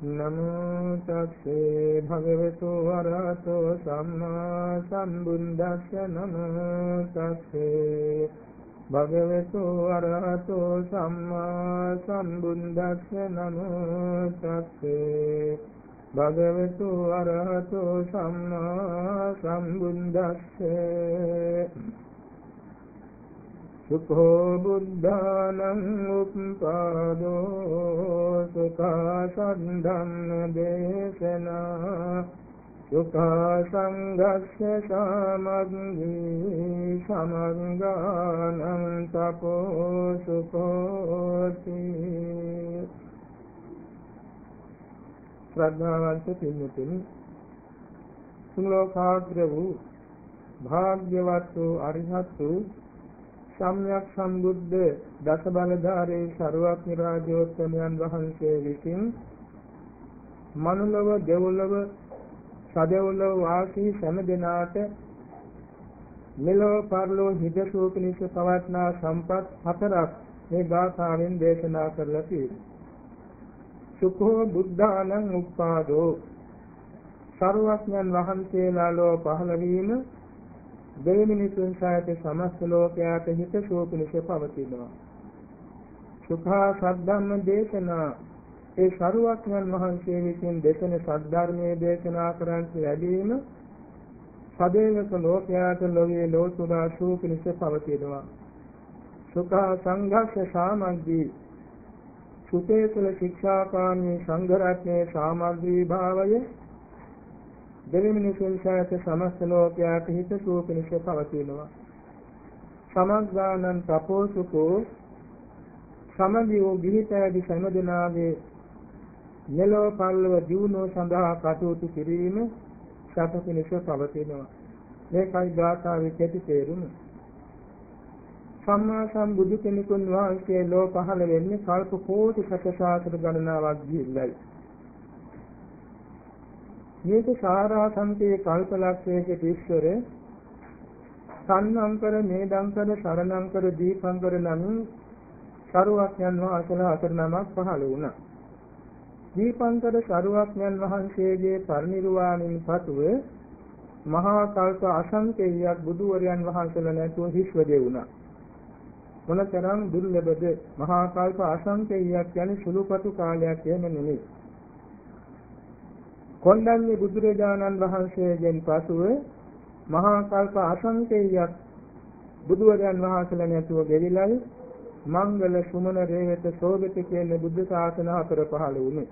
නමෝ තස්සේ භගවතු වරහතෝ සම්මා සම්බුද්දස්ස නමෝ තස්සේ භගවතු වරහතෝ සම්මා සම්බුද්දස්ස නමෝ තස්සේ භගවතු වරහතෝ සම්මා සම්බුද්දස්සේ සුඛෝ බුද්ධානං උප්පාදෝ සුඛා සද්ධම්ම දේශනා සුඛා සංඝස්ස සමග්ගී සමග්ගානං තපෝ සුඛෝති ශ්‍රද්ධාවන්ත පින්වතුනි සුලෝකාග්‍ර වූ භාග්‍යවත් වූ අරිහත් වූ සම්්‍යක් සම්බුද්ධ දස බලධාරී සරුවක්නි රාජෝත්තමයන් වහන්සේ විසින් මනුලව දෙව්ලොව සදෙව්ලොව වාසී සෑම දිනාට මෙලොව පරලොව හිදසූ පිණිස පවත්නා සම්පත් හතරක් මේ ගාථාවෙන් දේශනා කරලා තියෙනවා. සුඛෝ බුද්ධානං උප්පාදෝ සරුවක්ඥන් වහන්සේලා ලෝ පහළ වීම දෙවිමිනිසුන් සහිත සමස්ත ලෝකයාට හිතසුව පිණිස පවතිනවා. සුඛා සද්ධම්ම දේශනා ඒ සරුවක්ඥන් වහන්සේ විසින් දෙසන සද්ධර්මයේ දේශනා කරන්ට ලැබීම සදේවක ලෝකයාට ලෝකයේ ලෝතුරා සූ පිණිස පවතිනවා. සුඛා සංඝස්ස සාමග්ගී සුතේ තුළ ශික්ෂාකාමී සංඝ රත්නයේ සාමග්‍රී භාවය දෙවිමිනිසුන් සහිත සමස්ත ලෝකයාට හිත සුව පිණිස පවතිනවා. සමග්ගානං තපෝසුකෝ සමගියෝ ගිහිතෑදි සමදනාගේ මෙලොව පල්ලව දියුණුව සඳහා කටයුතු කිරීම සත පිණිස පවතිනවා. මේකයි ගාථාවේ කෙටි තේරුම. සම්මා සම්බුදු කෙනෙකුන් වහන්සේ ලෝ පහළ වෙන්නේ කල්ප කෝටි සතසාසර ගණනාවක් ගිහිල්ලායි. මේක සාරාසන්තේ කල්පලක්ෂයක ඉස්සර සන්නංකර මේදංකර සරණංකර දීපංකර නමින් සරුවක්ඥන් වහන්සේලා අතර නමක් පහළ වුණා. දීපංකර සරුවක්ඥන් වහන්සේගේ පරිනිර්වාණයෙන් පසුව මහා කල්ප අසංකේයයක් බුදුවරයන් වහන්සේලා නැතුව හිස්ව දෙවුණා. මොනතරම් දුර්ලභද මහා කල්ප අසංකේයයක් කියන්නේ සුළුපටු කාලයක් එහෙම නෙමෙයි. කොණ්ඩඤ්ඤ බුදුරජාණන් වහන්සේගෙන් පසුව මහා කල්ප අසංකේයයක් බුදුරජාණන් වහන්සේලා නැතුව ගෙවිලයි මංගල සුමන රේවත සෝභිත කියන බුද්ධ ශාසන හතර පහළ වුණේ.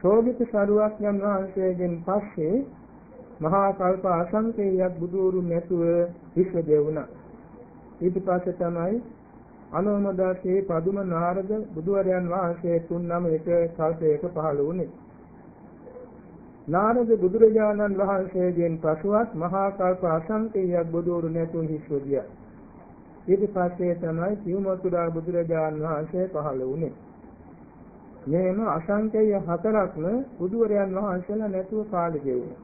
සෝභිත සරුවක්යන් වහන්සේගෙන් පස්සේ මහා කල්ප අසංකේයයක් බුදුරු නැතුව විශ්ව දෙවුණා. ඊට පස්සේ තමයි අනුමදාසේ පදුම නාරද බුදුරජාන් වහන්සේ තුන් නම එක කල්පයක පහළ වුණේ. නාරද බුදුරජාණන් වහන්සේගෙන් පසුවත් මහා කල්ප අසංකේයයක් බුදුරු නැතුව හිස්වදියා. ඊට පස්සේ තමයි සිව්මතුරා බුදුරජාණන් වහන්සේ පහළ වුණේ. මේම අසංකේය හතරක්ම බුදුරයන් වහන්සේලා නැතුව කාලෙ ගෙවුණා.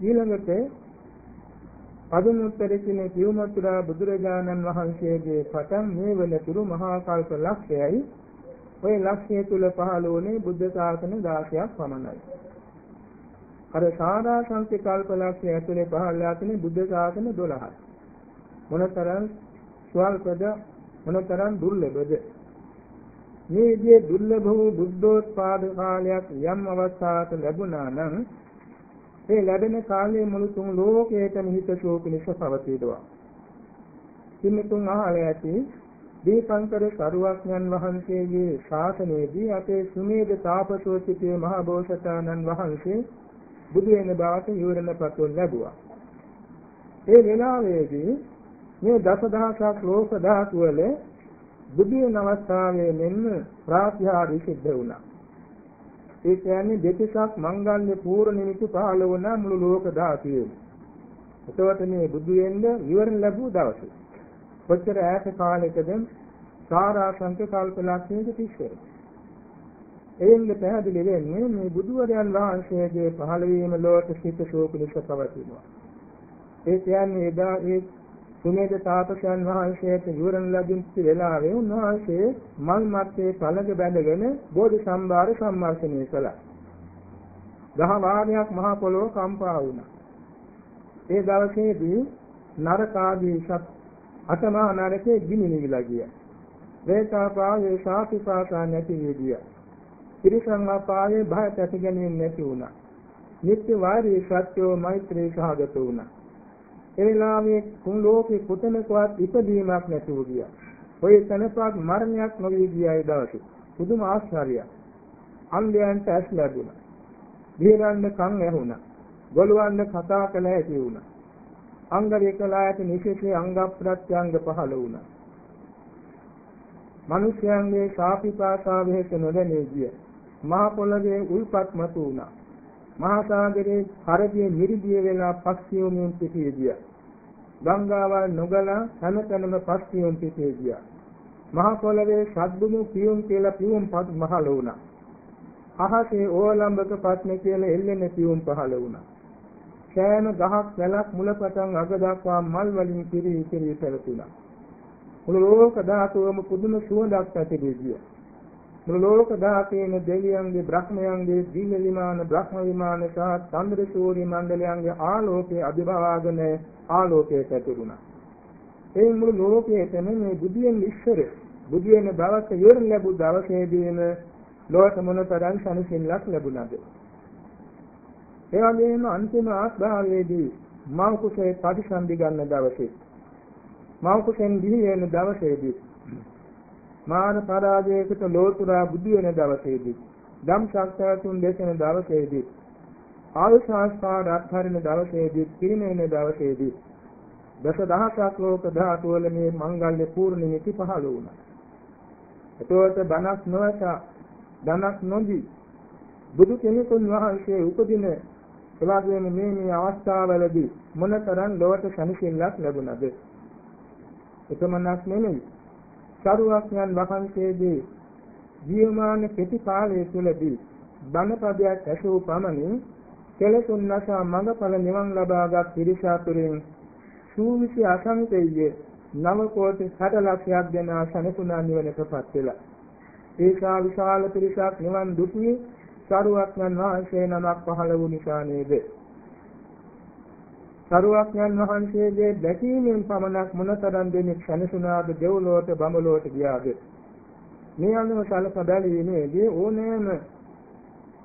ඊළඟට පදුමුත්තර කියන සිව්මතුරා බුදුරජාණන් වහන්සේගේ පටන් මේ වෙනතුරු මහා කල්ප ලක්ෂයයි ওই ලක්ෂ්‍ය තුල පහළ වුණේ බුද්ධ ශාසන 16ක් පමණයි. අර සාරා සංකල්ප ලක්ෂ්‍ය ඇතුලේ පහළලා තියෙන බුද්ධ ශාසන 12යි. මොනතරම් ස්වල්පද මොනතරම් දුර්ලභද මේ විදිහේ දුර්ලභ වූ බුද්ධෝත්පාද කාලයක් යම් අවස්ථාවක ලැබුණා නම් ඒ ලැබෙන කාලයේ මුළු තුන් ලෝකයේම හිතසෝ පිණිස පවතිනවා. කිමිතුන් අහල ඇති දීපංකර සරුවක්ඥන් වහන්සේගේ ශාසනයේදී අපේ සුමේද තාපසෝ සිටියේ මහ බෝසතාණන් වහන්සේ බුදු වෙන බවට විවරණ පත්ව ලැබුවා. ඒ වෙලාවේදී මේ දසදහසක් ලෝක ධාතු වල බුදු වෙන අවස්ථාවේ මෙන්න ප්‍රාත්‍යාරි සිද්ධ වුණා. ඒ කියන්නේ දෙතිසක් මංගල්‍ය පූර්ණ නිමිති පහළ වුණා මුළු ලෝක ධාතුවේම. එතකොට මේ බුදු වෙන්න විවරණ ලැබුව දවසේ කොච්චර ඈත කාලයකද සාරාංශක කල්පලක්ෂයක තිස්සර. එයින්ද පැහැදිලි වෙන්නේ මේ බුදුවරයන් වහන්සේගේ පහළ වීම ලෝක සිත ශෝකනිස පවතිනවා. ඒ කියන්නේ එදා ඒ සුමේද තාපසයන් වහන්සේට විවරණ ලැබිච්ච වෙලාවේ උන්වහන්සේ මල් මැත්තේ පළඟ බැඳගෙන බෝධි සම්භාර සම්මර්ෂණය කළා. ගහ වාරයක් මහ පොළොව කම්පා වුණා. ඒ දවසේදී නරකාදී සත් අතමා නරකේ ගිනි නිවිලා ගියා. වේතාපායේ සාපිපාසා නැති විදිය. ත්‍රිසං අපායේ භය ඇති ගැනීම නැති වුණා. නිත්‍ය වාරී සත්‍යෝ මෛත්‍රී සහගත වුණා. ඒ වෙලාවේ කුන් ලෝකේ කොතනකවත් ඉපදීමක් නැතුව ගියා. ඔය තනපක් මරණයක් නොවී ගියයි දවසේ. පුදුම ආශ්චර්යයක්. අන්ධයන්ට ඇස් ලැබුණා. දිරන්න කන් ඇහුණා. ගොළුවන්ට කතා කළ හැකි වුණා. අංග විකලායට නිසිසේ අංග ප්‍රත්‍යංග පහළ වුණා. මිනිස්යන්ගේ ශාපිපාසාවෙහි නොදැනී ගිය මහ පොළවේ උල්පත් මතු වුණා. මහා සාගරයේ හරදියේ මිරිදිය වෙලා පස්සියුමින් පිටියේ ගියා. ගංගාවල් නොගලා හැමතැනම පස්සියුම් පිටියේ ගියා. මහා පොළවේ සද්දුමු පියුම් කියලා පියුම් පත් මහල වුණා. අහසේ ඕලම්බක පත්නේ කියලා එල්ලෙන පියුම් පහල වුණා. සෑම ගහක් වැලක් මුලපටන් අග දක්වා මල් වලින් පිරී පිරී පැවතුණා. මුළු ලෝක ධාතුවම පුදුම සුවඳක් ඇති ගියා. මුළු ලෝක ධාතේන දෙවියන්ගේ බ්‍රහ්මයන්ගේ දිව්‍ය විමාන බ්‍රහ්ම විමාන සහ චන්ද්‍ර සූර්ය මණ්ඩලයන්ගේ ආලෝකයේ අභිභවාගෙන ආලෝකයට ඇතුළුණා. ඒ මුළු ලෝකයේම මේ බුදියෙන් ඉස්සර බුදියෙන් බවක ඉවරන ලැබු දවසේදීම ලෝක මොනතරම් සනසිල්ලක් ලැබුණාද? ඒ වගේම අන්තිම ආස්භාවයේදී මෞ කුසේ ප්‍රතිසන්දි ගන්න දවසේ මෞ කුසෙන් දිවි වෙන දවසේදී මාන පරාජයකට ලෝතුරා බුදු වෙන දවසේදී ධම් ශක්තියතුන් දේශන දවසේදී ආයුෂාස්කාර අත්හරින දවසේදී පිරිනැමෙන දවසේදී දස දහසක් ලෝක ධාතු වල මේ මංගල්‍ය පූර්ණිමිති පහළ වුණා. එතකොට බණක් නොවස ධනක් නොදී බුදු කෙනෙකුන් වහන්සේ උපදින එවාගෙම මේ මේ අවස්ථාවලදී මොනතරම් ලොවට සනිසිල්ලක් ලැබුණද? එකමනක් නෙමෙයි. සරුවක්ඥන් වහන්සේගේ ජීවමාන කෙටි කාලය තුළදී බණපදයක් ඇසූ පමණින් කෙලසුන් නැසා මඟඵල නිවන් ලබාගත් පිරිස අතුරින් සූවිසි අසංකේය නව කෝටි 60 ලක්ෂයක් දෙනා සනසුනා නිවනටපත් වෙලා. ඒකා විශාල පිරිසක් නිවන් දුටුවේ සරුවක්ඥන් වහන්සේ නමක් පහළ වූ නිසා නේද? සරුවක්ඥන් වහන්සේගේ දැකීමෙන් පමණක් මොනතරම් දෙනෙක් සැනසුණාද දෙව්ලොවට බඹලොවට ගියාද මේ අනුව සලක බැලීමේදී ඕනෑම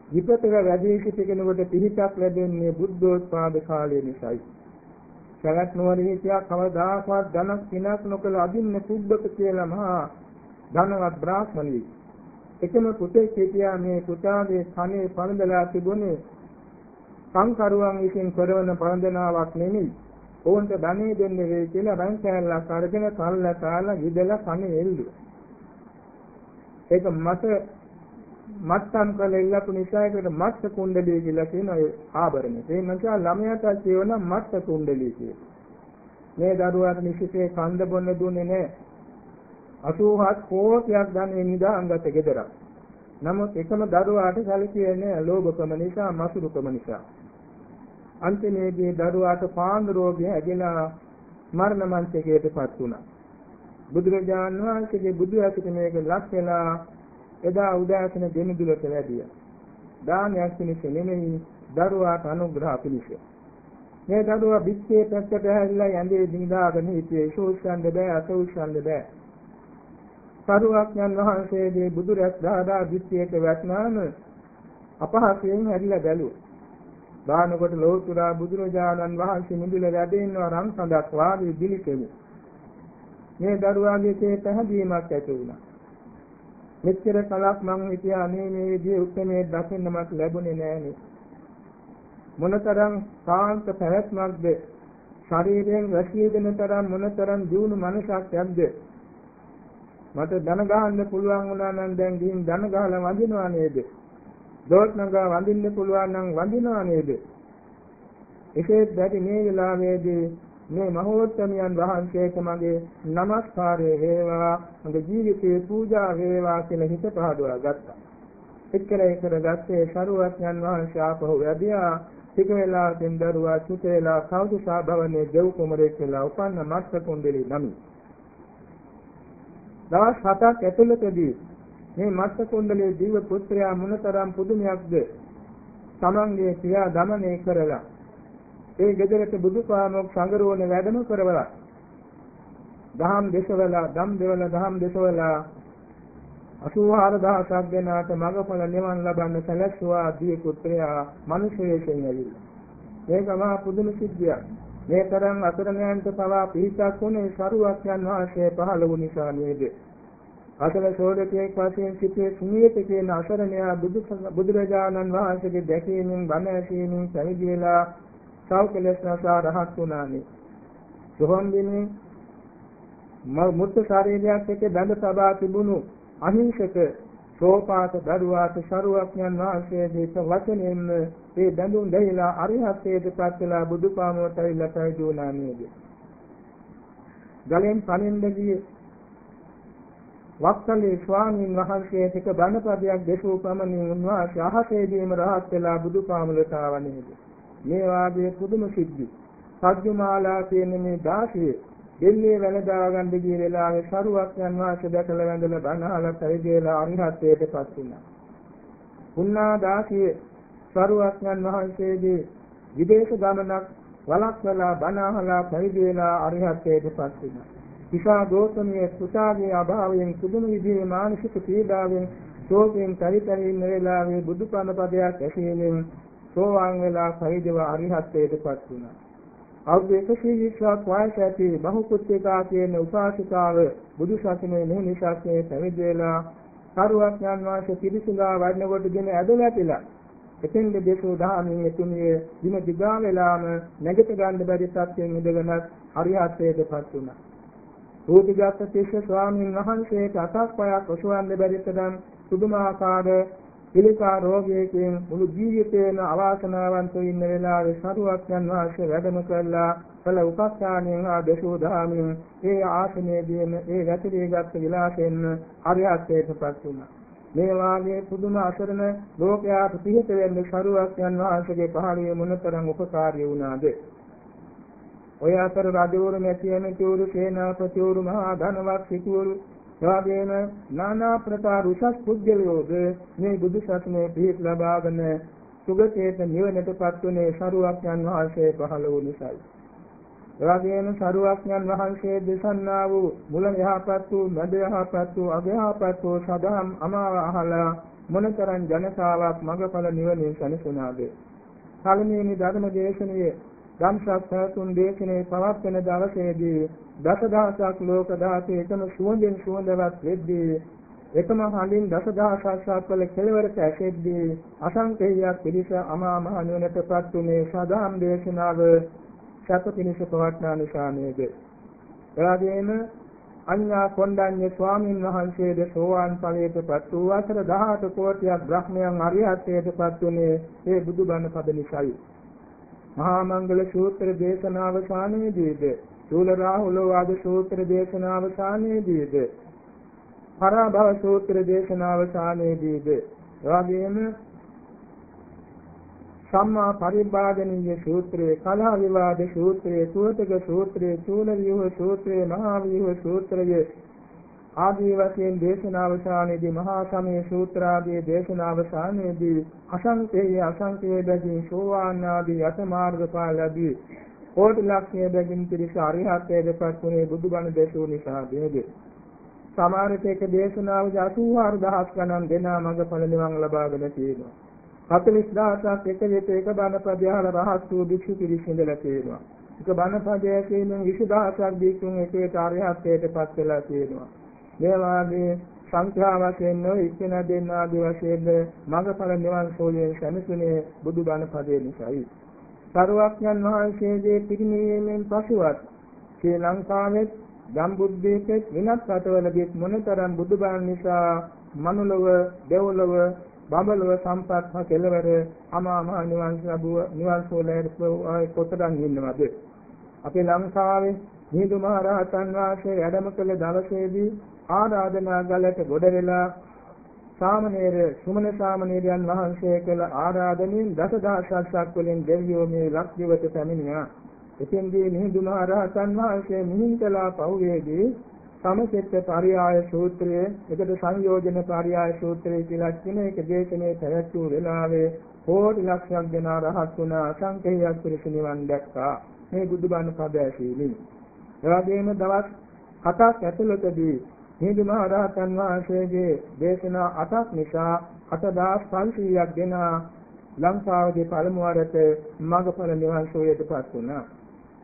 විපතක වැඩි සිටි කෙනෙකුට පිහිටක් ලැබෙන්නේ බුද්ධෝත්පාද කාලය නිසායි. සගත් නුවරින් කියා කවදාකවත් ධනක් පිනක් නොකළ අදින්න සුද්ධක කියලා මහා ධනවත් බ්‍රාහ්මණෙක්. එකම පුතේ සිටියා මේ පුතාගේ කනේ පළඳලා තිබුණේ සංකරුවන් විසින් කරවන පරඳනාවක් නෙමෙයි. ඕන්ට ධනෙ දෙන්න වෙයි කියලා රන් කෑල්ලක් අරගෙන කල්ලා කාලා විදලා කනේ එල්ලුවා. ඒක මත මත්තම් කළ ඉල්ලපු නිසා ඒකට මත්ත කුණ්ඩලිය කියලා කියන ආභරණය. ඒ නිසා ළමයාට කියවන මත්ත කුණ්ඩලිය කියලා. මේ දරුවාට නිසිසේ කන්ද බොන්න දුන්නේ නැහැ. 87 කෝටියක් ධනෙ නිදා අංගත ගෙදරක්. නමුත් එකම දරුවාට සැලකියේ ලෝභකම නිසා, මසුරුකම නිසා. අන්තිමේදී දරුවාට පාන් රෝගය ඇදලා මරණ මංචකයටපත් වුණා. බුදුරජාණන් වහන්සේගේ බුදු ඇසිට මේක ලක් වෙලා එදා උදෑසන දෙනුදුලට වැඩියා. දානයක් පිණිස නෙමෙයි දරුවාට අනුග්‍රහ පිණිස. මේ දරුවා පිටේ පැත්තට හැරිලා යන්නේ දිනදාගෙන හිටියේ ශෝෂයන්ද බෑ අසෝෂයන්ද බෑ. සරුවක්ඥන් වහන්සේගේ බුදු රැස් දාදා පිටේට වැටනාම අපහසයෙන් හැරිලා බැලුවා. දානකොට ලෝතුරා බුදුරජාණන් වහන්සේ මුදුල වැඩ ඉන්නවා රන් සඳක් වාගේ දිලිකෙමු. මේ දරුවාගේ තේ පැහැදීමක් ඇති වුණා. මෙච්චර කලක් මං හිතියා අනේ මේ විදිහේ උත්මේ දකින්නමක් ලැබුණේ නෑනේ. මොනතරම් සාන්ත පැවැත්මක්ද ශරීරයෙන් රැකීගෙන තරම් මොනතරම් දියුණු මනසක් යක්ද මට ධන ගහන්න පුළුවන් වුණා නම් දැන් ගිහින් ධන ගහලා වඳිනවා නේද දෝත්නගා වඳින්න පුළුවන් නම් වඳිනවා නේද? එසේත් බැරි මේ වෙලාවේදී මේ මහෝත්තමයන් වහන්සේට මගේ নমස්කාරය වේවා මගේ ජීවිතේ පූජා වේවා කියලා හිත පහදවා ගත්තා. එක්කල එක්කර ගත්තේ සරුවත්යන් වහන්සේ ආපහු වැඩියා ටික වේලාවකින් දරුවා චුත වේලා කෞතුසා භවනේ දෙව් කුමරෙක් වෙලා උපන්න මත්ස කුණ්ඩලි නමි. දවස් හතක් ඇතුළතදී මේ මත්ස කුණ්ඩලේ ජීව පුත්‍රයා මොනතරම් පුදුමයක්ද තමන්ගේ ක්‍රියා දමනය කරලා ඒ ගෙදරට බුදුපාමොක් සංගරෝණ වැඩම කරවලා දහම් දේශවලා ධම් දෙවලා දහම් දේශවලා 84000ක් දෙනාට මඟඵල නිවන් ලබන්න සැලැස්සුවා දී පුත්‍රයා මිනිස් වේශයෙන් ඇවිල්ලා. මේක මහා පුදුම සිද්ධියක්. මේ තරම් අසරණයන්ට පවා පිහිටක් වුණේ සරුවක් යන වාසයේ පහළ වූ නිසා නේද? අසල සෝදකයෙක් වශයෙන් සිටියේ සුනියත කියන අසරණයා බුදු බුදුරජාණන් වහන්සේගේ දැකීමෙන් බණ ඇසීමෙන් පැවිදි වෙලා සෞඛලස් නසා රහත් වුණානේ. සෝහන් දිනේ මුත්ත ශරීරයක් එක්ක බඳ සබා තිබුණු අහිංසක සෝපාත දරුවාට ශරුවක්ඥන් වහන්සේ දේශ වචනෙන් ඒ බඳුන් දෙහිලා අරිහත්ත්වයට පත් වෙලා බුදුපාමුවට ඇවිල්ලා පැවිදුණා නේද? ගලෙන් පණින්දගිය වක්කලේ ස්වාමීන් වහන්සේ ටික බණපදයක් දෙසූ පමණින් උන්වහන්සේ අහසේදීම රහත් වෙලා බුදුපාමුලට ආව නේද? මේ වාගේ පුදුම සිද්ධි. සජ්ජුමාලා කියන මේ දාසියේ දෙන්නේ වැළඳා ගන්න ගිය වෙලාවේ සරුවක් යන වාසේ දැකලා වැඳලා බණහලා පරිදේලා අරිහත්ත්වයට පත් වුණා. පුන්නා දාසිය සරුවක් යන වහන්සේගේ විදේශ ගමනක් වළක්වලා බණහලා පරිදේලා අරිහත්ත්වයට පත් වුණා. ඉසා ගෝතමිය පුතාගේ අභාවයෙන් කුදුණු විදිහේ මානසික පීඩාවෙන් ශෝකයෙන් පරිතරී ඉන්න වෙලාවේ බුදුපණ පදයක් ඇසීමෙන් සෝවාන් වෙලා පරිදේව අරිහත්ත්වයට පත් වුණා. අවුරුදු 120ක් වයස ඇති බහුකුත්තිකා කියන උපාසිකාව බුදු සසුනේ මේ නිසාස්නේ පැවිදි වෙලා කරුවක් යන වාසේ පිරිසුදා වඩන කොටගෙන ඇදලා තිලා එතෙන්ද දේශෝ දහමින් එතුමිය දින දිගා වෙලාම නැගිට ගන්න බැරි සත්‍යයෙන් ඉඳගෙනත් හරියත්වයටපත් වුණා. රූපිගත තිස්ස ස්වාමීන් වහන්සේට අතක් පයක් ඔසවන්න බැරි තරම් සුදුමාකාර පිළිකා රෝගයකින් මුළු ජීවිතේම අවාසනාවන්තව ඉන්න වෙලාවේ සරුවක්යන් වහන්සේ වැඩම කළා කළ උපස්ථානයෙන් ආ දසෝ දාමින් ඒ ආසනයේදීම ඒ වැතිරීගත් විලාසෙන් අරිහත්ත්වයටපත් වුණා. මේ වාගේ පුදුම අසරණ ලෝකයාට පිහිට වෙන්න සරුවක්යන් වහන්සේගේ පහළිය මොනතරම් උපකාරී වුණාද? ඔය අතර රජවරු මෙතියම චූරු සේනාපතිවරු මහා ධනවත් සිටුවරු එවාගේම নানা ප්‍රකාර උසස් පුද්ගලයෝද මේ බුදු සසුනේ පිහිට ලබාගෙන සුගතේත නිවනටපත් වුණේ සරුවක්ඥන් වහන්සේ පහළ වූ නිසායි. එවාගේම සරුවක්ඥන් වහන්සේ දෙසන්නා වූ මුල යහපත් වූ මැද යහපත් වූ අග යහපත් වූ සදාම් අමාව අහලා මොනතරම් ජනතාවක් මඟඵල නිවනින් සැනසුණාද. පළමුවෙනි ධර්ම දේශනාවේ ධම්සක් සතුන් දේශනේ පවත්වන දවසේදී දසදහසක් ලෝක ධාතු එකම සුවඳින් සුවඳවත් වෙද්දී එකම හඬින් දසදහසක් සක්වල කෙලවරට ඇසෙද්දී අසංකේයයක් පිළිස අමා මහ නිවනටපත් උනේ සදාම් දේශනාව සත පිණිස පවත්නා නිසා නේද එවාගෙම අඤ්ඤා කොණ්ඩඤ්ඤ ස්වාමීන් වහන්සේද සෝවාන් ඵලයටපත් වූ අතර 18 කෝටියක් බ්‍රහ්මයන් අරිහත්ත්වයටපත් උනේ ඒ බුදුබණ පද නිසායි. මහා මංගල සූත්‍ර දේශනාව සානේදීද චූල රාහුල වාද සූත්‍ර දේශනාව සානේදීද පරාභව සූත්‍ර දේශනාව සානේදීද එවැගේම සම්මා පරිබ්බාදනීය සූත්‍රයේ කලා විවාද සූත්‍රයේ සුවතක සූත්‍රයේ චූල විවහ සූත්‍රයේ මහා විවහ සූත්‍රයේ ආදී වශයෙන් දේශනාවසානයේදී මහා සමය සූත්‍රාදී දේශනාවසානයේදී අසංකේය අසංකේය බැගින් සෝවාන් ආදී යත මාර්ගඵල ලැබී කෝටි ලක්ෂය බැගින් පිරිස අරිහත්ත්වයට පත්ුනේ බුදුබණ දේශෝ නිසා වේද සමහර තේක දේශනාව 84000 ගණන් දෙනා මඟඵල නිවන් ලබාගෙන තියෙනවා. 40000ක් එක විට එක බණ පදයහල රහත් වූ භික්ෂු පිරිස ඉඳලා තියෙනවා. එක බණ පදයකින් 20000ක් භික්ෂුන් එක විට අරිහත්ත්වයට පත් වෙලා තියෙනවා. මේ වාගේ සංඛ්‍යා වශයෙන් නො ඉක්ින දෙන්න ආදී වශයෙන් මඟඵල නිවන් සෝයේ සැනසුනේ බුදුබණ පදේ නිසායි. සරුවක්ඥන් වහන්සේගේ පිරිනිවීමෙන් පසුවත් ශ්‍රී ලංකාවෙත් ගම්බුද්දීකෙත් වෙනත් රටවලදීත් මොනතරම් බුදුබණ නිසා මනුලව දෙව්ලොව බඹලොව සම්පත්ම කෙලවර අමා මහ නිවන් ලැබුව නිවන් සෝලේ කොතරම් ඉන්නවද අපේ ලංකාවේ මිහිඳු මහ රහතන් වහන්සේ වැඩම කළ දවසේදී ආරාධනා ගලට ගොඩ වෙලා සාමණේර සුමන සාමණේරයන් වහන්සේ කළ ආරාධනෙන් දසදහසක් වලින් දෙවියෝ මේ ලක්දිවට පැමිණියා. එතෙන්දී මිහිඳු මහ රහතන් වහන්සේ මිහින්තලා පහුවේදී සමසෙත්ත පරියාය සූත්‍රය, එකට සංයෝජන පරියාය සූත්‍රය කියලා කියන එක දේශනේ පැවැත්වූ වෙලාවේ කෝටි ලක්ෂයක් දෙනා රහත් වුණා අසංකේයයක් පිරිස නිවන් දැක්කා. මේ බුදුබණ පද ඇසීමෙන්. එවැගේම දවස් 7ක් ඇතුළතදී මිහිඳු මහ රහතන් වහන්සේගේ දේශනා 8ක් නිසා 8500ක් දෙනා ලංකාවේ පළමු වරට මඟඵල නිවන් සෝයටපත් වුණා.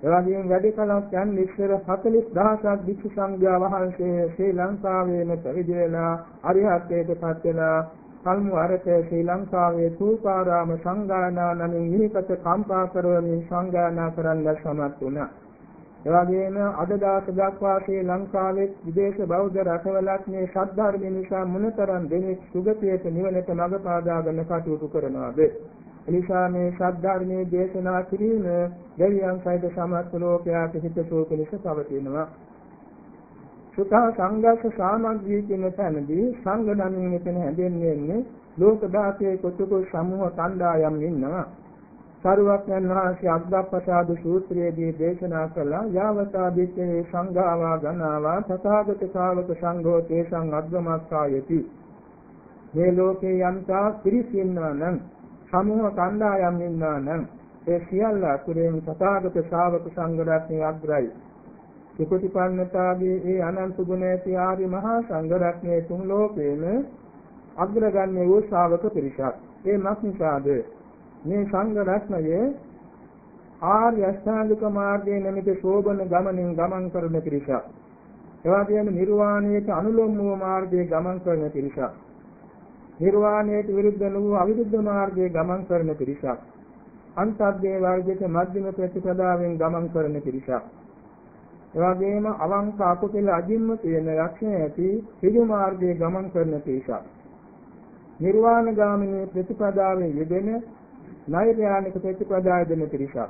එවැගේම වැඩි කලක් යන ඉස්සර 40000ක් වික්ෂු සංඝයා වහන්සේ ශ්‍රී ලංකාවේම පැවිදි වෙලා අරිහත්ත්වයට පත් වෙලා කල්මු අරත ශ්‍රී ලංකාවේ සූපාරාම සංඝානා නමින් නිහිපත කම්පා කරවමින් සංඝානා කරන්න සමත් වුණා. එවැගේම අද දාස දක්වා ශ්‍රී ලංකාවේ විදේශ බෞද්ධ රටවලත් මේ ශාද්ධර්ම නිසා මොනතරම් දෙනෙක් සුගතියට නිවනට මඟ පාදාගෙන කටයුතු කරනවද? එනිසා මේ ශාද්ධර්මයේ දේශනා කිරීම දෙවියන් සහිත සමස්ත ලෝකයාට හිතසුව පිණිස පවතිනවා. සුඛා සංඝස්ස සාමග්‍රී කියන තැනදී සංඝ නමින් මෙතන හැඳින්වෙන්නේ ලෝක දාසයේ කුතුක සමූහ කණ්ඩායම් ඉන්නවා. සරුවක්යන් වහන්සේ අග්ගප්පසාද සූත්‍රයේදී දේශනා කළා යාවතා දිත්තේ සංඝාවා ගණාවා තථාගත ශාවක සංඝෝ තේසං අග්ගමස්සායති මේ ලෝකේ යම්තා පිරිස් ඉන්නවා නම් සමූහ කණ්ඩායම් ඉන්නා නම් ඒ සියල්ල අතුරෙන් තථාගත ශ්‍රාවක සංඝ රත්නයේ අග්‍රයි. සුපටිපන්නතාගේ ඒ අනන්ත ගුණ ඇති ආර්ය මහා සංඝ රත්නයේ තුන් ලෝකේම අග්‍රගණ්‍ය වූ ශ්‍රාවක පිරිසක්. ඒ මක්නිසාද මේ සංඝ රත්නයේ ආර්ය අෂ්ටාංගික මාර්ගයේ නැමැති ශෝභන ගමනින් ගමන් කරන පිරිසක්. එවාගෙම නිර්වාණයට අනුලෝම වූ මාර්ගයේ ගමන් කරන පිරිසක්. නිර්වාණයට විරුද්ධ වූ අවිරුද්ධ මාර්ගයේ ගමන් කරන පිරිසක්. අන්තර්දේ වර්ගයේ මධ්‍යම ප්‍රතිපදාවෙන් ගමන් කරන පිරිසක්. එවැගේම අවංක අකුසල අජින්ම කියන ලක්ෂණ ඇති සිදු මාර්ගයේ ගමන් කරන පිරිසක්. නිර්වාණ ගාමිනී ප්‍රතිපදාවෙන් යෙදෙන නෛර්යානික ප්‍රතිපදාය දෙන පිරිසක්.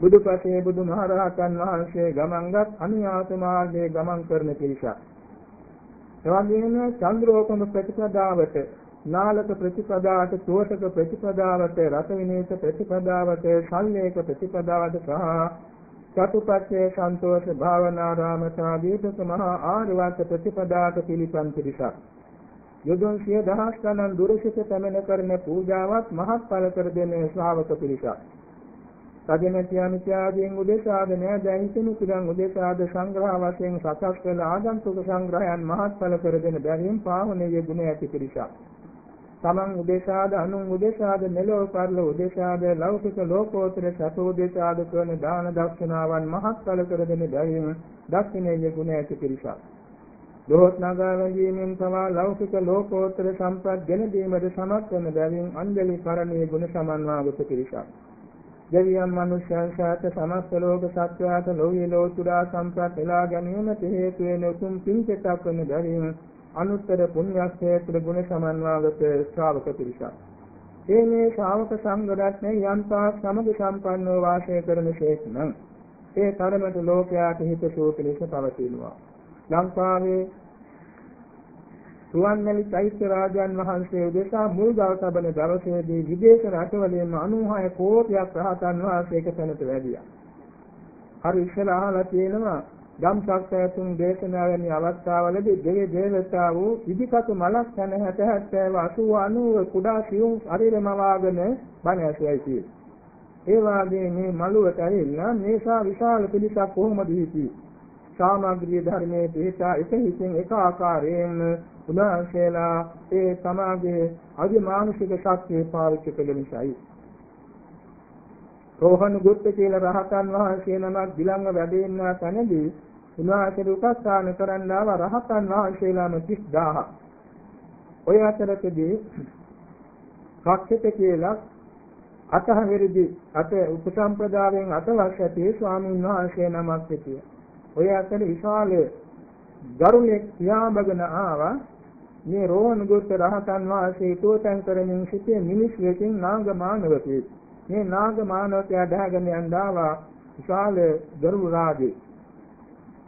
බුදුපසේ බුදුමහරහතන් වහන්සේ ගමන්ගත් අනුයාත මාර්ගයේ ගමන් කරන පිරිසක්. එවැගේම චන්ද්‍රෝපම ප්‍රතිපදාවට නාලක ප්‍රතිපදාවට තෝෂක ප්‍රතිපදාවට රස විනේත ප්‍රතිපදාවට සල්ලේක ප්‍රතිපදාවට සහ චතුපත්‍ය සන්තෝෂ භාවනාරාමතා දීපක මහා ආර්යවංශ ප්‍රතිපදාවට පිළිපන් පිරිසක් යොදුන් සිය දහස් ගණන් දුරසිත පැමිණ කරන පූජාවත් මහත්ඵල කර දෙන ශ්‍රාවක පිරිසක් සජනති අනිත්‍යාදීන් උදෙසාද නෑදැයි හිතෙනු පිටන් උදෙසාද සංග්‍රහ වශයෙන් සකස් කළ ආගන්තුක සංග්‍රහයන් මහත්ඵල කර දෙන බැවින් පාවනයේ ගුණ ඇති පිරිසක්. තමන් උදෙසාද අනුන් උදෙසාද මෙලොව පරලොව උදෙසාද ලෞකික ලෝකෝත්තර සතු උදෙසාද කරන දාන දක්ෂිනාවන් මහත්ඵල කර දෙන බැවින් දක්ෂිනයේ ගුණ ඇති පිරිසක්. දොහොත් නගා වැඳීමෙන් පවා ලෞකික ලෝකෝත්තර සම්පත් ගෙන දීමට සමත් වන බැවින් අංජලි කරණීය ගුණ සමන්වාගත පිරිසක්. දෙවියන් මනුෂ්‍යයන් සහිත සමස්ත ලෝක සත්‍යයට ලෝකී ලෝතුරා සම්ප්‍රත් එලා ගැනීමට හේතු වෙන උතුම් පින්කෙටක් වන බැවින් අනුත්තර පුණ්‍යක්ෂේත්‍ර ගුණ සමන්වාගත ශ්‍රාවක පිරිසක්. ඒ මේ ශ්‍රාවක සංඝ රත්නයේ යම්පා සමග සම්පන්නව වාසය කරන ශේෂ්ඨ ඒ තරමට ලෝකයාට හිතසුව පිණිස පවතිනවා. ලංකාවේ රුවන්වැලි චෛත්‍ය රාජයන් වහන්සේ උදෙසා මුල් දවස් තබන දවසේදී විදේශ රටවලින්ම 96 කෝටියක් රහතන් වහන්සේක තැනට වැඩියා. හරි ඉස්සෙල්ලා අහලා තියෙනවා ධම්සක් ඇතුන් දේශනාවැනි අවස්ථාවලදී දෙවි දේවතා වූ ඉදිකතු මලක් යන 60 70 80 90 කුඩා සියුම් ශරීරමවාගෙන බණ ඇසුවයි කියේ. ඒ වාගේ මේ මළුවට ඇවිල්ලා මේසා විශාල පිළිසක් කොහොමද හිටියේ? සාමග්‍රීය ධර්මයේ පිටා එක හිතින් එක ආකාරයෙන් උදාහරණලා ඒ සමාගයේ අධිමානසික ශක්තිය පාවිච්චි කළ නිසායි. රෝහණ ගුප්ත කියලා රහතන් වහන්සේ නමක් දිලංග වැඩ ඉන්නා තැනදී උන්වහන්සේ උපස්ථාන කරන්න ආව රහතන් වහන්සේලාම 30000ක්. ඔය අතරතදී කක්ෂිත කියලා අතහවිරදි අත උපසම්පදායෙන් අතවස් ඇති ස්වාමීන් වහන්සේ නමක් සිටියා. ඔය අතර විශාල ගරුණෙක් පියාඹගෙන ආවා. මේ රෝහණ ගුරුත රහතන් වහන්සේ තෝතන් කරමින් සිටේ මිනිස් වෙකින් නාග මානවකේ. මේ නාග මානවකයා දැහැගෙන යන්දාවා විශාල ගරු රාජේ.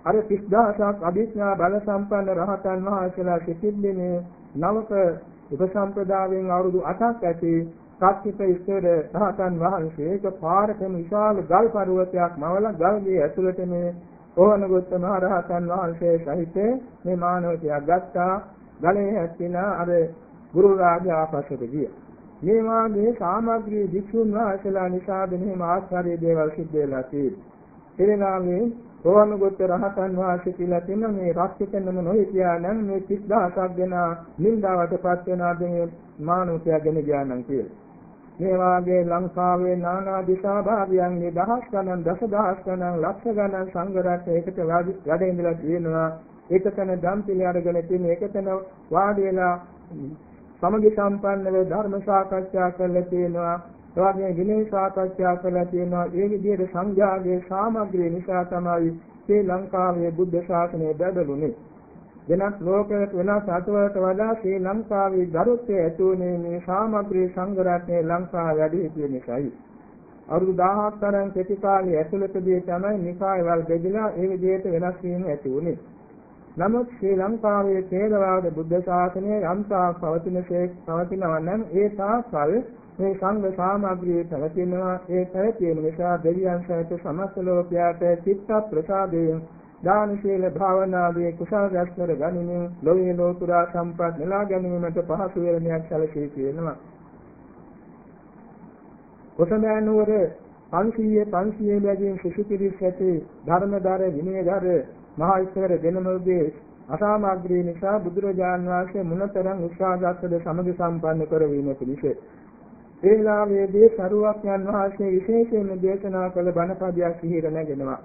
අර 30000ක් අභිඥා බල සම්පන්න රහතන් වහන්සේලා සිටින්නේ නවක උපසම්පදායෙන් අවුරුදු 8ක් ඇති සත්‍යිත ඉස්තර රහතන් වහන්සේ. එක පාරකම විශාල ගල් පර්වතයක් මවලා ගල්ගේ ඇතුළට මේ ඕවනගොත්ත මහ රහතන් වහන්සේ සහිත මේ මානවකයා ගත්තා ගලේ හැප්පිනා අර ගුරු රාජ ආපස්සට ගිය. මේ වාගේ සාමග්‍රී භික්ෂුන් වහන්සේලා නිසා මෙහෙම ආශ්චර්ය දේවල් සිද්ධ වෙලා තියෙනවා. එරණාමේ ඕවනගොත්ත රහතන් වහන්සේ කියලා තියෙන මේ රක්ෂිතනම නොහිතියා නම් මේ 30000ක් දෙන නින්දාවටපත් වෙනාද මේ මානවකයා ගෙන ගියා නම් කියලා. මේ වාගේ ලංකාවේ নানা දිශා භාගයන්ගේ දහස් ගණන් දසදහස් ගණන් ලක්ෂ ගණන් සංඝ රත්න එකට වැඩ ඉඳලා තියෙනවා. ඒකතන ධම්පිලි අරගෙන තියෙන ඒකතන වාඩි වෙලා සමගි සම්පන්නව ධර්ම සාකච්ඡා කරලා තියෙනවා. එවාගේ විනය සාකච්ඡා කරලා තියෙනවා. ඒ විදිහට සංඝයාගේ සාමග්‍රිය නිසා තමයි ශ්‍රී ලංකාවේ බුද්ධ ශාසනය බැදළුනේ වෙනත් ලෝකයක වෙනස් රටවලට වඩා ශ්‍රී ලංකාවේ ගරුත්වය ඇති වුණේ මේ සාමග්‍රී සංඝ රත්නයේ ලංකාව වැඩි හිටිය නිසායි. අවුරුදු 1000ක් තරම් කෙටි කාලය ඇතුළතදී තමයි නිකායවල බෙදලා ඒ විදිහට වෙනස් වීම ඇති වුණේ. නමුත් ශ්‍රී ලංකාවේ තේරවාද බුද්ධ ශාසනය යම්තා පවතිනසේ පවතිනවා නම් ඒ තාකල් මේ සංඝ සාමග්‍රිය පැවතිනවා ඒ පැවතීම නිසා දෙවියන් සහිත සමස්ත ලෝකයාට චිත්ත ප්‍රසාදයෙන් දාන ශීල භාවනාදී කුසල රැස් කර ගනිමින් ලෝකේ ලෝතුරා සම්පත් නෙලා ගැනීමට පහසු වෙනයක් සැලසී තියෙනවා. කොසඹෑනුවර 500 500 බැගින් සුසුපිරිස් ඇති ධර්මදාර විනයදාර මහා ඉස්තර දෙනමගේ අසාමග්‍රී නිසා බුදුරජාන් වහන්සේ මුණතරම් උත්සාහ දක්වද සමග සම්පන්න කරවීම පිණිස ඒ වෙලාවේදී සරුවක්යන් වහන්සේ විශේෂයෙන්ම දේශනා කළ බණපදයක් සිහිර නැගෙනවා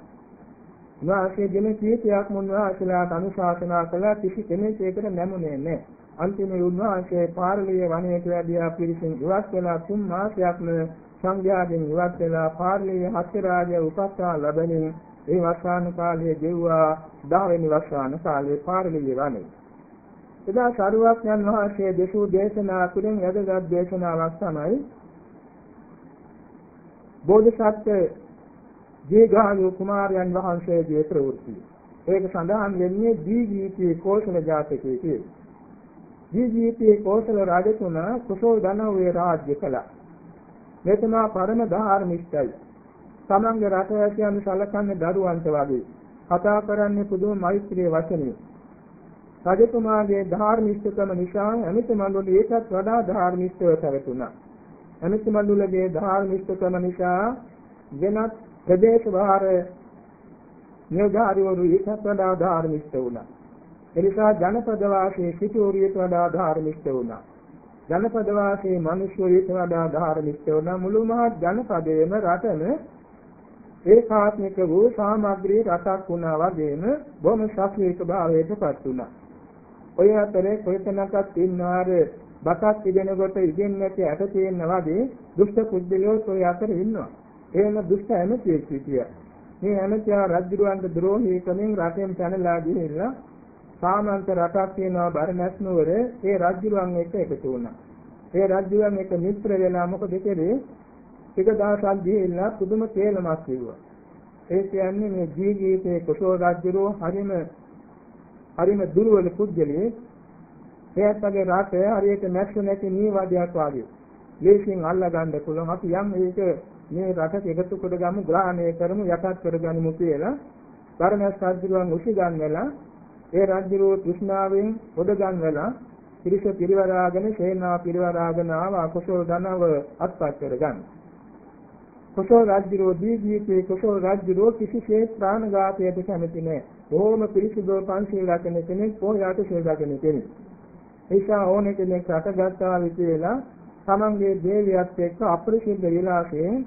උන්වහන්සේ දින කීපයක් මුන්වහන්සේලාට අනුශාසනා කළා කිසි කෙනෙක් ඒකට නැමුනේ නැහැ. අන්තිමේ උන්වහන්සේ පාරලීය වනයේට වැඩියා පිරිසින් ඉවත් වෙලා තුන් මාසයක්ම සංඝයාගෙන් ඉවත් වෙලා පාරලීය හත්තරාජය උපස්ථා ලැබෙනින් ඒ වස්සාන කාලයේ ගෙව්වා 10 වෙනි වස්සාන කාලයේ පාරලීය වනයේ. එදා සරුවක්ඥන් වහන්සේ දෙසූ දේශනා තුළින් වැදගත් දේශනාවක් තමයි බෝධිසත්ව දීඝායු කුමාරයන් වහන්සේගේ ප්‍රවෘත්තිය. ඒක සඳහන් වෙන්නේ දීජීතී කෝසල ජාතකයේ කියලා. දීජීතී කෝසල රජතුමා කුසල ධනවේ රාජ්‍ය කළා. මෙතුමා පරම ධාර්මිකයි. තමන්ගේ රටවැසියන් සලකන්නේ දරුවන්ට වගේ. කතා කරන්නේ පුදුම මෛත්‍රී වචනේ. රජතුමාගේ ධාර්මිකකම නිසා අමිත මණ්ඩලය ඒකත් වඩා ධාර්මිකව පැවතුණා. අමිත මණ්ඩලගේ ධාර්මිකකම නිසා වෙනත් ප්‍රදේශ භාර නියෝගාරිවරු ඊටත් වඩා ධාර්මිෂ්ඨ වුණා. එනිසා ජනපද වාසී සිටුවරියට වඩා ධාර්මිෂ්ඨ වුණා. ජනපද වාසී මිනිස්වරියට වඩා ධාර්මිෂ්ඨ වුණා. මුළු මහත් ජනපදයේම රටම ඒකාත්මික වූ සාමග්‍රී රටක් වුණා වගේම බොහොම ශාස්ත්‍රීය භාවයට පත් වුණා. ඔය අතරේ කොයිතනකත් ඉන්නාර බකක් ඉගෙනකොට ඉගෙන් නැති ඇට තියෙන වගේ දුෂ්ට කුජලියෝ ඔය අතර ඉන්නවා. එහෙම දුෂ්ට ඇමතියෙක් සිටියා. මේ ඇමතියා රජුරවන්ට ද්‍රෝහී කමින් රටෙන් පැනලා ගිහිල්ලා සාමන්ත රටක් තියෙනවා බරණැස් නුවර ඒ රජුරවන් එක්ක එකතු වුණා. ඒ රජුරවන් එක්ක මිත්‍ර වෙලා මොකද කෙරේ? ටික දවසක් ගිහිල්ලා පුදුම තේලමක් කිව්වා. ඒ කියන්නේ මේ ජීවිතයේ කුසල රජුරෝ හරිම හරිම දුර්වල පුද්ගලයෙක්. එයාත් වගේ රටේ හරියට නැක්ෂ නැති නීවාදයක් වගේ. ලේසියෙන් අල්ලා ගන්න පුළුවන් අපි යම් මේක මේ රට එකතු කරගමු ග්‍රහණය කරමු යටත් කරගනිමු කියලා බරණැස් රජුන් උසි ගන්නලා ඒ රජුරෝ තෘෂ්ණාවෙන් පොඩ ගන්නලා පිරිස පිරිවරාගෙන සේනා පිරිවරාගෙන ආව අකුසල ධනව අත්පත් කරගන්න. කුසල රජුරෝ දීගීතේ කුසල රජුරෝ කිසිසේත් ප්‍රාණඝාතයට කැමති නැහැ. බොහොම පිරිසිදු පන්සිල් රැකෙන කෙනෙක් පොහොයාට සිල් රැකෙන කෙනෙක්. ඒසා ඕනෙ කෙනෙක් රටගත්තා විදිහලා තමන්ගේ දේවියත් එක්ක අපරිශුද්ධ විලාසයෙන්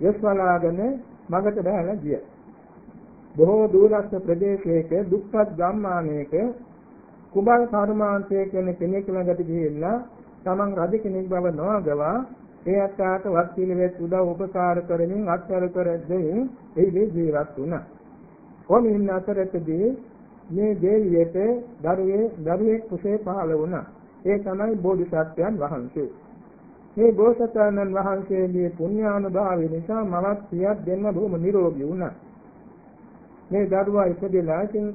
යස්වලාගෙන මගට බහැලා ගිය. බොහෝ දුරස්ත ප්‍රදේශයක දුක්ඛත් ගම්මානයක කුඹල් කර්මාන්තය කියන කෙනෙක් ළඟට ගිහිල්ලා තමන් රජ කෙනෙක් බව නොඅගවා ඒ අත්තාට වත් පිළිවෙත් උදව් උපකාර කරමින් අත්හැර කර දෙමින් එහි ජීවත් වුණා. කොමින් අතරතදී මේ දේවියට දරුවේ දරුවෙක් කුසේ පහළ වුණා. ඒ තමයි බෝධිසත්වයන් වහන්සේ. මේ බෝසතාණන් වහන්සේගේ පුණ්‍යානුභාවය නිසා මවත් සියක් දෙන්න බොහොම නිරෝගී වුණා. මේ දරුවා ඉපදෙලා ඉතින්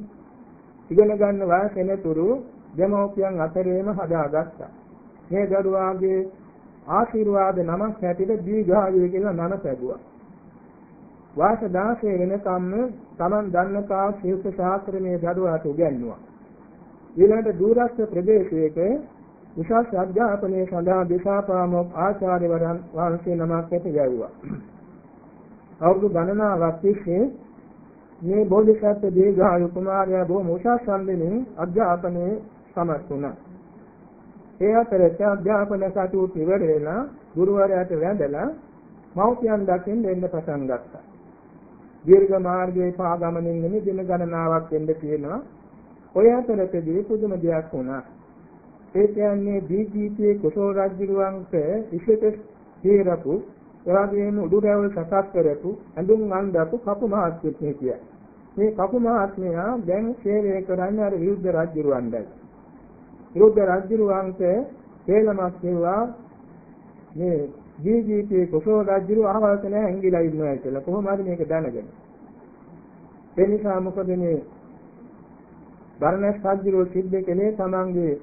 ඉගෙන ගන්න වාසෙනතුරු දෙමෝපියන් අතරේම හදාගත්තා. මේ දරුවාගේ ආශිර්වාද නමක් හැටියට දීඝායුව කියලා නම ලැබුවා. වාස 16 වෙනකම්ම Taman දන්න තා ශිල්ප ශාස්ත්‍රමේ දරුවාට උගන්වුවා. ඊළඟට දූරස්ථ ප්‍රදේශයක උසස් අධ්‍යාපනයේ සඳහා දිසාපාමොක් ආචාර්යවරයන් වහන්සේ නමක් ඇති ගැව්වා. අවුරුදු ගණනාවක් තිස්සේ මේ බෝධිසත්ව දීඝායු කුමාරයා බොහොම උසස් සම්දිනේ අධ්‍යාපනයේ සමත් වුණා. ඒ අතරේ අධ්‍යාපන කටයුතු ඉවර වෙලා ගුරුවරයාට වැඳලා මව්පියන් දකින්න එන්න පටන් ගත්තා. දීර්ඝ මාර්ගයේ පාගමනින් නෙමෙයි දින ගණනාවක් එන්න තියෙනවා. ඔය අතරතේදී පුදුම දෙයක් වුණා. ඒ කියන්නේ දීජීතයේ කුසල රජුවන්ට ඉෂිත හේරපු එවාගේම උඩුරැවල් සකස් කරපු ඇඳුම් අන්දපු කපු මහත්මයෙක් හිටියා. මේ කපු මහත්මයා දැන් සේවය කරන්නේ අර විරුද්ධ රජුරවන්ටයි. විරුද්ධ රජුරවන්ට තේලමක් කිව්වා මේ ජීවිතයේ කුසල රජුරු අහවලත නැහැ ඇඟිලා ඉන්නවා කියලා. කොහොම හරි මේක දැනගෙන. ඒ නිසා මොකද මේ බරණස් රජුරු සිද්ධ කළේ තමන්ගේ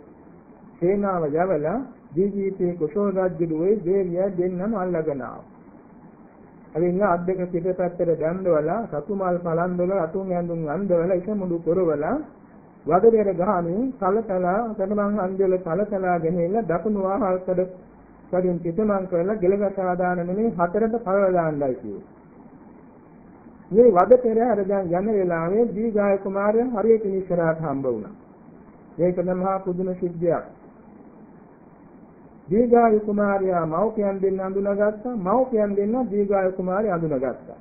සේනාව යවලා ජීවිතයේ කුසල රජුරුවේ දේවිය දෙන්නම අල්ලගෙන ආවා. අලින්න අත් දෙක පිටපැත්තට දැම්වලා සතුමල් පලන්දවල අතුන් ඇඳුම් අන්දවල ඉස මුඩු කරවලා වදදේර ගහමින් කලතලා කඩමං අන්දවල කලතලා ගෙනෙලා දකුණු ආහල්කඩ කඩින් පිටමං කරලා ගෙලගත ආදාන නෙමෙයි හතරට පළල දාන්නයි කිව්වේ. මේ වද පෙරහැර දැන් යන වෙලාවේ දීගාය කුමාරයා හරියට ඉස්සරහට හම්බ වුණා. මේක මහා පුදුම සිද්ධියක්. දීගායු කුමාරයා මව්පියන් දෙන්න අඳුනගත්තා. මව්පියන් දෙන්න දීගායු කුමාරයා අඳුනගත්තා.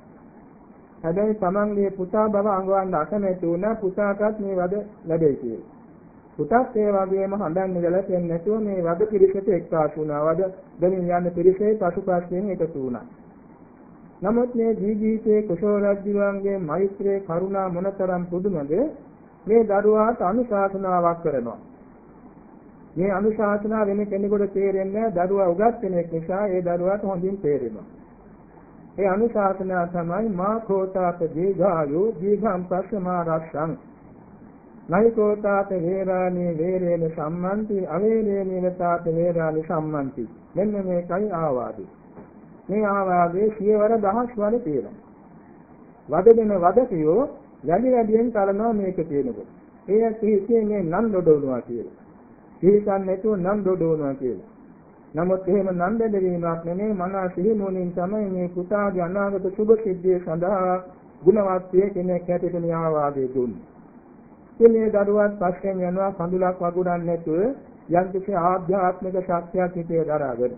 හැබැයි තමන්ගේ පුතා බව අඟවන්න අකමැති වුණා. පුතාටත් මේ වද ලැබෙයි කියලා. පුතත් ඒ වගේම හඳන්නේ ගැලපෙන්නේ නැතුව මේ වද පිරිසට එක්කාසු වුණා. වද දෙමින් යන පිරිසේ පසුපසින් එකතු වුණා. නමුත් මේ ජීවිතයේ කුසල රජුවන්ගේ මෛත්‍රී කරුණා මොනතරම් පුදුමද? මේ දරුවාට අනුශාසනාවක් කරනවා. මේ අනුශාසනා වෙන කෙනෙකුට තේරෙන්නේ දරුවා උගත් කෙනෙක් නිසා ඒ දරුවාට හොඳින් තේරෙනවා. ඒ අනුශාසනා තමයි මා කෝතාත දීඝායු දීඝං පස්සමා රක්ෂං. නයිකෝතාත වේරාණී වේරේන සම්මන්ති අවේරේනීන තාත වේරාණී සම්මන්ති. මෙන්න මේකයි ආවාදී. මේ ආවාදයේ සියවර දහස් වල තියෙනවා. වදගෙන වදකියෝ වැඩි වැඩියෙන් කරනවා මේක කියනකොට. ඒ කියන්නේ නම් දොඩවනවා කියලා. සිහිකන් නැතුව නම් දොඩවනවා කියලා. නමුත් එහෙම නම් දෙදවීමක් නෙමෙයි මනස සිහි නුවණින් තමයි මේ පුතාගේ අනාගත සුභ සිද්ධිය සඳහා ගුණවත් කෙනෙක් හැටියට මේ ආවාදයේ දුන්නේ. ඉතින් දරුවත් පස්සෙන් යනවා කඳුලක් වගුරන්නේ නැතුව යම්කිසි ආධ්‍යාත්මික ශක්තියක් හිතේ දරාගෙන.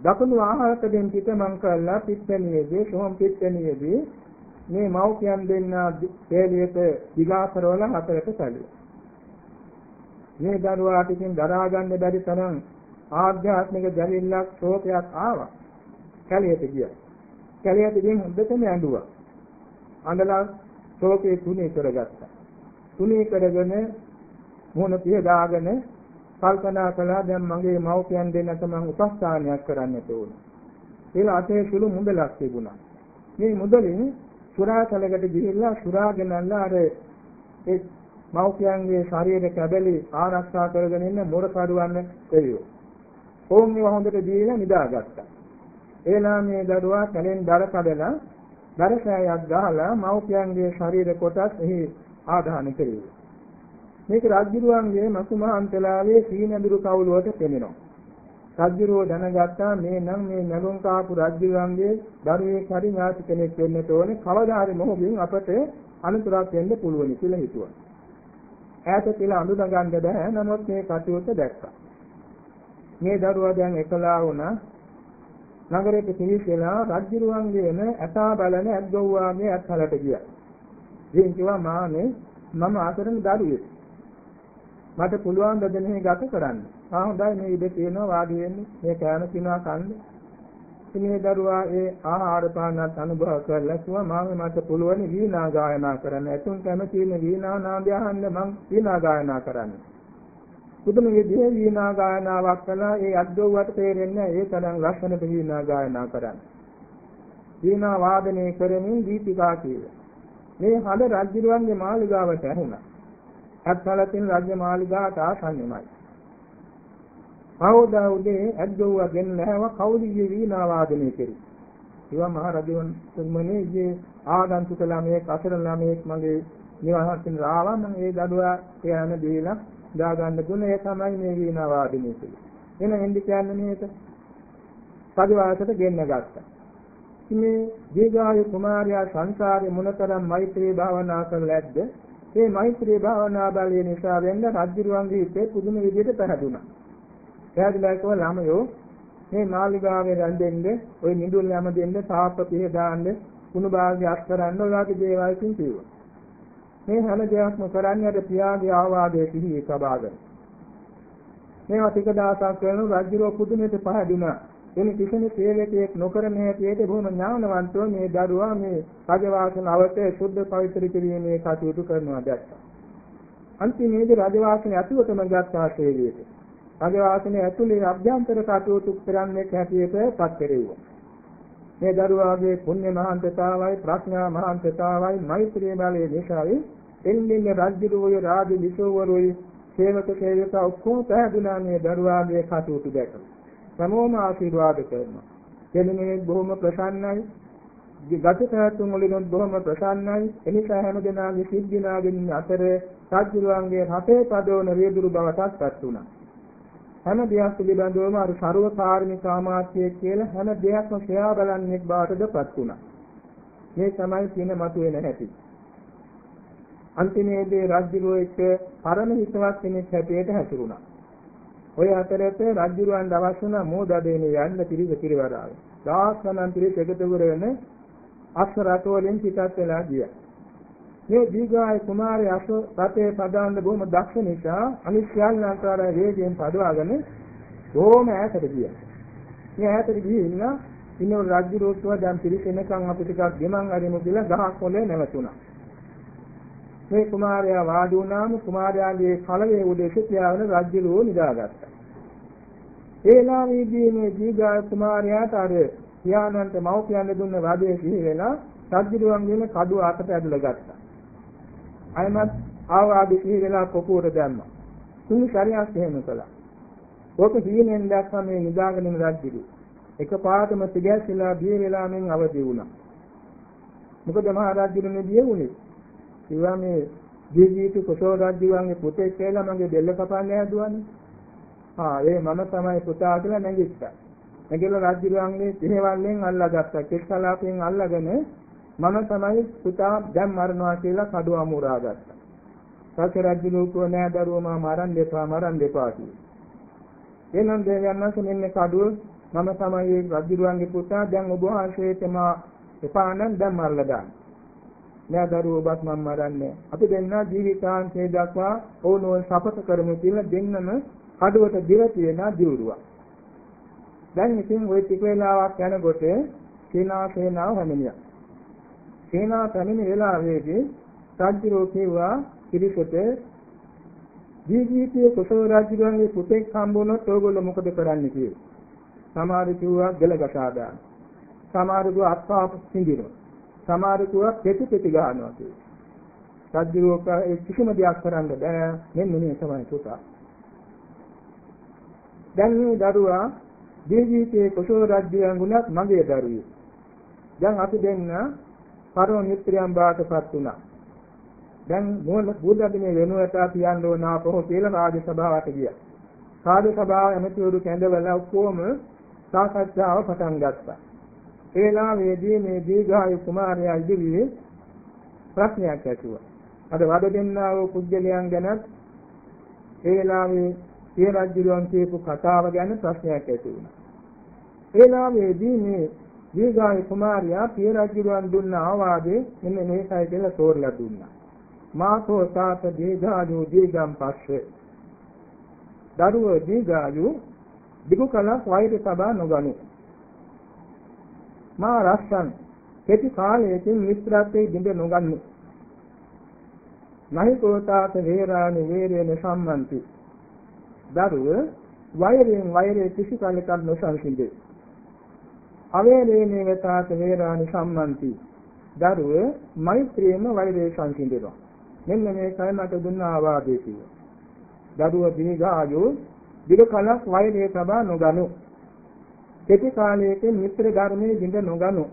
දකුණු ආහාරයෙන් පිට මං කළා පිට්ටනියේදී සෝම් පිට්ටනියේදී මේ මව්පියන් දෙන්න තේලියට දිගාකරවල හතරට සැලුවා. මේ දරුවාට ඉතින් දරා ගන්න බැරි තරම් ආධ්‍යාත්මික දැරිල්ලක් ශෝකයක් ආවා. කැලියට ගියා. කැලියට ගිහින් හොඳටම ඇඬුවා. අඬලා ශෝකේ තුනී කරගත්තා. තුනී කරගෙන මොන පිය දාගෙන කල්පනා කළා දැන් මගේ මව්පියන් දෙන්න තමයි උපස්ථානයක් කරන්නට ඕන. කියලා අතේ සුළු මුදලක් තිබුණා. මේ මුදලින් සුරාසලකට ගිහිල්ලා සුරාගෙනල්ලා අර ඒ මෞපියන්ගේ ශරීර කැබලි ආරක්ෂා කරගෙන ඉන්න මොරකඩුවන් එළියෝ. ඕම් මේව හොඳට දීලා නිදාගත්තා. එලා මේ දරුවා කලින් දර කඩලා දරසෑයක් ගහලා මෞපියන්ගේ ශරීර කොටස් එහි ආදාහන කෙරෙව්වා. මේක රාජ්‍යරුවන්ගේ මකුමහන්තලාවේ සීනඳුරු කවුලුවට පෙනෙනවා. රජුරෝ දැනගත්තා මේ නම් මේ නැගුම් කාපු රජුගන්ගේ දරුවෙක් හරි ඥාති කෙනෙක් වෙන්න ඕනේ කවදා හරි මොහොතින් අපට අනුතරක් වෙන්න පුළුවන් කියලා හිතුවා. ඈත කියලා අඳුනගන්න බෑ නමුත් මේ කටයුත්ත දැක්කා. මේ දරුවා දැන් එකලා වුණා නගරයට පිවිසලා රජුරුවන්ගේම ඇතා බලන ඇද්ගොව්වාගේ ඇත්හලට ගියා. ඉතින් කිව්වා මානේ මම ආසරණ දරුවෙක්. මට පුළුවන් දෙදෙනෙහි ගත කරන්න. ආ හොඳයි මේ ඉඩ තියෙනවා වාඩි වෙන්න. මේ කෑම කිනවා කන්න. ඉතින් මේ දරුවා ඒ ආහාර පානත් අනුභව කරලා කිව්වා මාමේ මට පුළුවන් වීණා ගායනා කරන්න. එතුන් කැමති ඉන්න වීණා නාදය අහන්න මං වීණා ගායනා කරන්න. පුදුම විදිහේ වීණා ගායනාවක් කළා. ඒ අද්දෝවට තේරෙන්නේ ඒ තරම් ලස්සනට වීණා ගායනා කරන්න. වීණා වාදනය කරමින් දීපිකා කියලා. මේ හද රජුරුවන්ගේ මාළිගාවට ඇහුණා. අත්හලතින් රාජ්‍ය මාලිගාවට ආසන්නමයි. පහෝදා උදේ ඇද්දෝවා ගෙන නැව කවුලියේ වීණා වාදනය කෙරේ. ඒවා මහ රජුන් තුන්මනේ ඊයේ ආගන්තුක ළමයෙක් අසරණ ළමයෙක් මගේ නිවහසින් ආවා මම ඒ දඩුවා එයාන දීලා දාගන්න දුන්න ඒ තමයි මේ වීණා වාදනය කෙරේ. එන එන්දි කියන්නේ මේක. පරිවාසයට ගෙන්න ගත්තා. මේ දීඝායු කුමාරයා සංසාරේ මොනතරම් මෛත්‍රී භාවනා කරලා ඇද්ද? මේ මෛත්‍රී භාවනා බලය නිසා වෙන්න රජුරුවන්ගේ හිතේ පුදුම විදිහට පැහැදුනා. පැහැදිලා කිව්ව ළමයෝ මේ මාලිගාවේ රැඳෙන්න, ওই නිදුල් යම දෙන්න, තාප පිහ දාන්න, කුණු භාගය අත් කරන්න ඔය වගේ දේවල් කිව්වා. මේ හැම දෙයක්ම කරන්නේ අර පියාගේ ආවාදයේ පිහි සබාගෙන. මේවා ටික දවසක් කරන රජුරෝ පුදුමෙට පහදුනා. එනි කිසිම සේවකයෙක් නොකරන හැටියට බොහොම ඥානවන්තව මේ දරුවා මේ රජවාසන අවතේ සුද්ධ පවිත්‍ර කිරීමේ කටයුතු කරනවා දැක්කා. අන්තිමේදී රජවාසන ඇතුළතම ගත්තා සේවයට. රජවාසනේ ඇතුළේ අභ්‍යන්තර කටයුතු කරන්නේ හැටියට පත් කෙරෙව්වා. මේ දරුවාගේ පුණ්‍ය මහාන්තතාවයි ප්‍රඥා මහාන්තතාවයි මෛත්‍රී බලයේ නිසායි එන්නේ රාජ්‍යරුවේ රාජ විසෝවරුයි සේවක සේවිකා ඔක්කොම පැහැදුනා මේ දරුවාගේ කටයුතු දැකලා. සමෝම ආශිර්වාද කරනවා. දෙන්නේ බොහොම ප්‍රසන්නයි. ගත පැතුම් වලින් බොහොම ප්‍රසන්නයි. එනිසා හැම දෙනාගේ සිද්ධිනාගෙන අතර සාජ්ජුරුවන්ගේ රටේ පදවන රියදුරු බවටත් පත් වුණා. හැම දෙයක් පිළිබඳවම අර ਸਰව කාර්මික ආමාත්‍යය කියලා හැම දෙයක්ම සොයා බලන්නේ බවටද පත් වුණා. මේ තමයි කියන මතුවේ නැති. අන්තිමේදී රාජ්‍යරුව එක්ක පරම හිතවත් කෙනෙක් හැටියට හැසිරුණා. ඔය අතරත රජුරවන්ට අවශ්‍ය වුණ මෝදදේනේ යන්න පිළිස පිරිවරාව. දහස් ගණන් පිළිස එකතු කරගෙන අස්ස රට වලින් පිටත් වෙලා ගියා. මේ දීඝාය කුමාරයා අස්ස රටේ පදවන්න බොහොම දක්ෂ නිසා අනිත් සියල්ල අතර වේගයෙන් පදවාගෙන බොහොම ඈතට ගියා. මේ ඈතට ගිහින් ඉන්න රජුරෝත්ව දැන් පිළිසෙනකන් අපි ටිකක් ගෙමන් අරිමු කියලා ගහක් හොලේ නැවතුණා. මේ කුමාරයා වාඩි වුණාම කුමාරයාගේ කලවේ උඩ සිටියාගෙන රජුලෝ නිදාගත්තා. ඒලාවේදී මේ දීගා කුමාරයාට අර පියාණන්ට මව්පියන් දුන්න වදේ සිහි වෙලා රජුලුවන්ගේම කඩුව අතට ඇදලා ගත්තා. අයමත් ආවාදී සිහි වෙලා කොපුවට දැම්මා. තුන් සැරයක් එහෙම කළා. ඕක සීනෙන් දැක්කම මේ නිදාගෙන ඉන්න රජුලු එකපාරටම තිගැස්සලා බිය වෙලා මෙන් අවදි වුණා. මොකද මහා රජුනේ බිය වුණේ කිව්වා මේ දීජීතු කොසෝ රජුගේ පුතේ කියලා මගේ බෙල්ල කපන්න හැදුවානේ. ආ ඒ මම තමයි පුතා කියලා නැගිට්ටා. නැගිටලා රජුගේ දෙහෙවල්ලෙන් අල්ලාගත්තා. කෙස්කලාපෙන් අල්ලාගෙන මම තමයි පුතා දැන් මරනවා කියලා කඩුව අමුරා ගත්තා. සත්‍ය රජු කෝ නෑ දරුවෝ මම මරන්න දෙපා මරන්න දෙපා කිව්වා. එනම් දෙවියන්වන්ස මෙන්න කඩුව මම තමයි රජුගේ පුතා දැන් ඔබ වහන්සේට මා එපා නම් දැන් මරලා දාන්න. නෑ දරුවෝ ඔබත් මම මරන්නේ. අපි දෙන්න ජීවිතාන්තය දක්වා ඕනෝ සපත කරමු කියලා දෙන්නම කඩුවට දිව තියෙන දියුරුවක්. දැන් ඉතින් ওই ටික වෙලාවක් යනකොට සේනා සේනාව හැමනියා. සේනා පැමිණි වෙලාවේදී සාජ්ජිරෝ කිව්වා පිරිසට ජීවිතයේ කුසල රාජ්‍යයන්ගේ පුතෙක් හම්බුනොත් ඕගොල්ලෝ මොකද කරන්නේ කියලා. සමහර කිව්වා ගල ගසා දාන්න. සමහර කිව්වා අත්පාප සිඳිනවා. සමහර කිව්වා පෙති පෙති ගන්නවා කියලා. සද්දිරෝක ඒ කිසිම දෙයක් කරන්න බෑ. මෙන්න මේ තමයි පුතා. දැන් මේ දරුවා ජීවිතයේ කුසල රාජ්‍යයන් ගුණත් මගේ දරුවෙක්. දැන් අපි දෙන්න පරම මිත්‍රයන් බාටපත් වුණා. දැන් මොන බුද්ධදිනේ වෙනුවට තියන්න ඕන අපෝ කියලා රාජ සභාවට ගියා. රාජ සභාව ඇමතිවරු කැඳවලා ඔක්කොම සාකච්ඡාව පටන් ගත්තා. ඒ වෙලාවේදී මේ දීඝායු කුමාරයා ඉදිරියේ ප්‍රශ්නයක් ඇසුවා. අද වද දෙන්නා වූ කුජලයන් ගැනත් ඒ වෙලාවේ සිය රජුලන් කියපු කතාව ගැන ප්‍රශ්නයක් ඇති වුණා. ඒ වෙලාවේදී මේ දීඝායු කුමාරයා සිය රජුලන් දුන්න ආවාදේ මෙන්න මේකයි කියලා තෝරලා දුන්නා. මාතෝ තාත දීඝායු දීගම් පස්සේ දරුවෝ දීඝායු දිගු කලක් වෛර සබා නොගනු මා රස්සන් කෙටි කාලයකින් මිත්‍රත්වයේ බිඳ නොගන්නු. නහි කෝතාත වේරාණි වේරේන සම්මන්ති. දරුව වෛරයෙන් වෛරයේ කිසි කලකට නොසන්සිඳේ. අවේරේනේ වතාත වේරාණි සම්මන්ති. දරුව මෛත්‍රියම වෛරයේ සංසිඳෙනවා. මෙන්න මේකයි මට දුන්න ආවාදේ කිව්වා. දරුව දීඝායු දිග කලක් වෛරය තබා නොගනු. කෙටි කාලයකින් මිත්‍ර ධර්මයේ දිඳ නොගනු.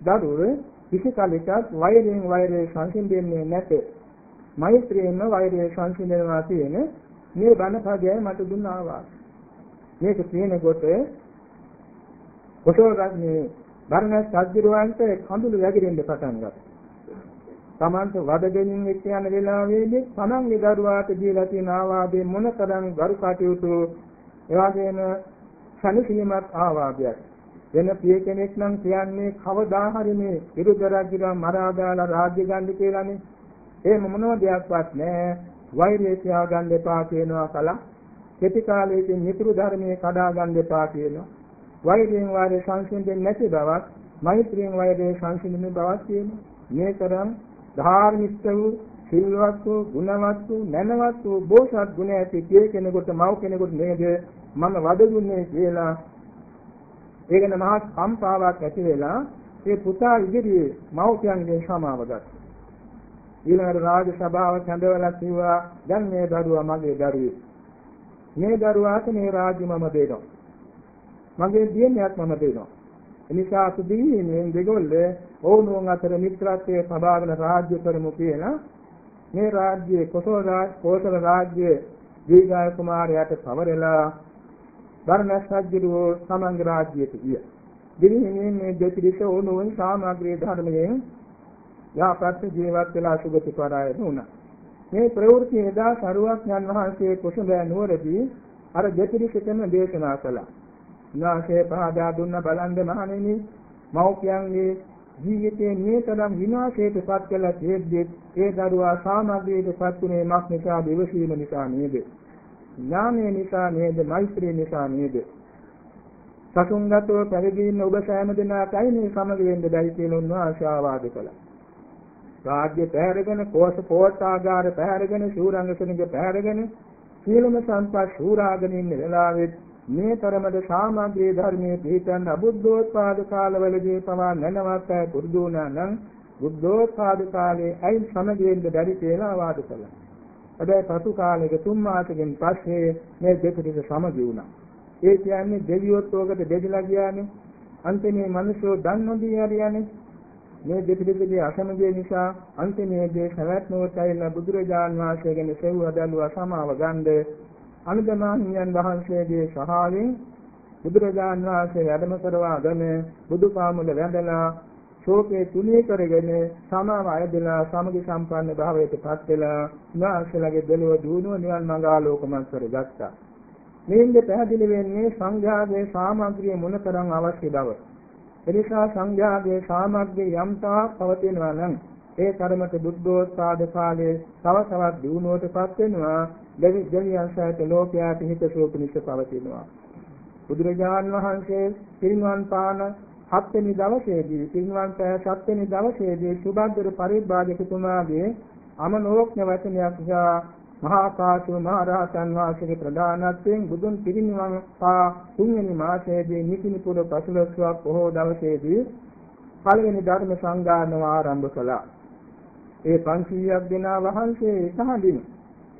දරුව කිසි කලෙකත් වෛරයෙන් වෛරය සංසිඳෙන්නේ නැත. මෛත්‍රියෙන්ම වෛරය සංසිඳනවා කියන මේ බණ පදයයි මට දුන්න ආවාද. මේක කියනකොට කොටෝ රත්නේ බර්ණස් සජ්ජිරවන්ට කඳුළු වැగిරෙන්න පටන් ගත්තා. තමන්ට වදගෙනින් එක්ක යන වෙලාවේදී තමන්ගේ දරුවාට දීලා තියෙන ආවාදේ මොනතරම් ගරු කටයුතු එවාගේම සනිසීමක් ආවාදයක්. වෙන පිය කෙනෙක් නම් කියන්නේ කවදා හරි මේ විරුද්ධ රාජ්‍යලා මරා දාලා රාජ්‍ය ගන්න කියලානේ. ඒ මොනම දෙයක්වත් නැහැ. වෛරය තියාගන්න එපා කියනවා කලක් කෙටි කාලයකින් මිතුරු ධර්මයේ කඩා ගන්න එපා කියනවා. වෛරයෙන් වාරේ සංසිඳෙන්නේ නැති බවක් මෛත්‍රියෙන් වාරේ සංසිඳෙන බවක් කියනවා මේ තරම් ධාර්මික වූ සිල්වත් වූ ගුණවත් වූ නැනවත් වූ බෝසත් ගුණ ඇති කිය කෙනෙකුට මව් කෙනෙකුට නේද මම වදදුන්නේ කියලා ඒකන මහා කම්පාවක් ඇති වෙලා ඒ පුතා ඉදිරියේ මව්පියන්ගෙන් සමාව ගත්තා. ඊළඟට රාජ සභාව කැඳවලා කිව්වා දැන් මේ දරුවා මගේ දරුවෙක්. මේ දරුවාට මේ රාජ්‍ය මම දෙනවා. මගේ දියණියක් මම දෙනවා. එනිසා සුදීනේ දෙගොල්ල ඕනෝන් අතර මිත්‍රත්වයේ සබාවන රාජ්‍ය කරමු කියලා මේ රාජ්‍යයේ කොසල් රාජ කෝසල රාජ්‍යයේ දීඝාය කුමාරයාට පවරලා බර්ණස් රජුගේ සමංග රාජ්‍යයට ගිය. දිවිහිමින් මේ දෙපිරිස ඕනෝන් සාමග්‍රී ධර්මයෙන් යාපත් ජීවත් වෙලා සුගති කරාය වුණා. මේ ප්‍රවෘත්ති එදා සරුවක් යන වහන්සේ කුසඹෑ නුවරදී අර දෙපිරිසටම දේශනා කළා. උන්වහන්සේ පහදා දුන්න බලන්ද මහණෙනි මෞපියන්ගේ ජීවිතයේ නිතරම විනාශයට පත් කළ තේද්දී ඒ දරුවා සාමග්‍රීට පත්ුනේ මක් නිසා දෙවසීම නිසා නේද? ඥානය නිසා නේද? මෛත්‍රිය නිසා නේද? සසුන්ගතව පැවිදිින්න ඔබ සෑම දිනකයි මේ සමග වෙන්න බැරි කියලා උන්වහන්සේ ආවාද කළා. රාජ්‍ය පැහැරගෙන කෝෂ කෝටාගාර පැහැරගෙන ශූරංගසනික පැහැරගෙන සීලම සම්පත් ශූරාගෙන ඉන්න වෙලාවෙත් මේ තරමට සාමග්‍රී ධර්මයේ පිළිතන් අබුද්ධෝත්පාද කාලවලදී පවා නැනවත් අය පුරුදු වුණා නම් බුද්ධෝත්පාද කාලයේ අයින් සමගියෙන්ද බැරි කියලා වාද කළා. හැබැයි පසු කාලයක තුන් මාසකින් පස්සේ මේ දෙපිටික සමගි වුණා. ඒ කියන්නේ දෙවියොත් ඔකට දෙදලා ගියානේ. අන්තිමේ මිනිස්සු දන් නොදී හරියන්නේ. මේ දෙපිටිකගේ අසමගිය නිසා අන්තිමේදී සවැත් නුවරට ඇවිල්ලා බුදුරජාන් වහන්සේ ගැන සෙව්ව දලුවා සමාව ගන්නේ අනුදමාහිමියන් වහන්සේගේ සහායෙන් බුදුරජාන් වහන්සේ වැඩම කරවාගෙන බුදුපාමුල වැඳලා ශෝකේ තුනී කරගෙන සමාව අයදලා සමගි සම්පන්න භාවයට පත් වෙලා උන්වහන්සේලාගේ දෙලොව දුණුව නිවන් මඟ ආලෝකමත් කරගත්තා. මේෙන්ද පැහැදිලි වෙන්නේ සංඝයාගේ සාමග්‍රිය මොනතරම් අවශ්‍ය බව. එනිසා සංඝයාගේ සාමග්‍රිය යම්තා පවතිනවා නම් ඒ තරමට බුද්ධෝත්පාද කාලයේ තව තවත් දියුණුවටපත් වෙනවා දෙවි දෙවියන් සහිත ලෝකයාට හිතසුව පිණිස පවතිනවා බුදුරජාන් වහන්සේ පිරිනිවන් පාන හත්වෙනි දවසේදී පිරිනිවන් පෑ සත්වෙනි දවසේදී සුබද්දර පරිබ්‍රාජකතුමාගේ අමනෝක්ඥ වචනයක් නිසා මහා කාශ්‍යප මහ රහතන් වහන්සේගේ ප්‍රධානත්වයෙන් බුදුන් පිරිනිවන් පා තුන්වෙනි මාසයේදී නිකිනිපුර පසළොස්වක් බොහෝ දවසේදී පළවෙනි ධර්ම සංගායනාව ආරම්භ කළා. ඒ 500ක් දෙනා වහන්සේ එකහඳින්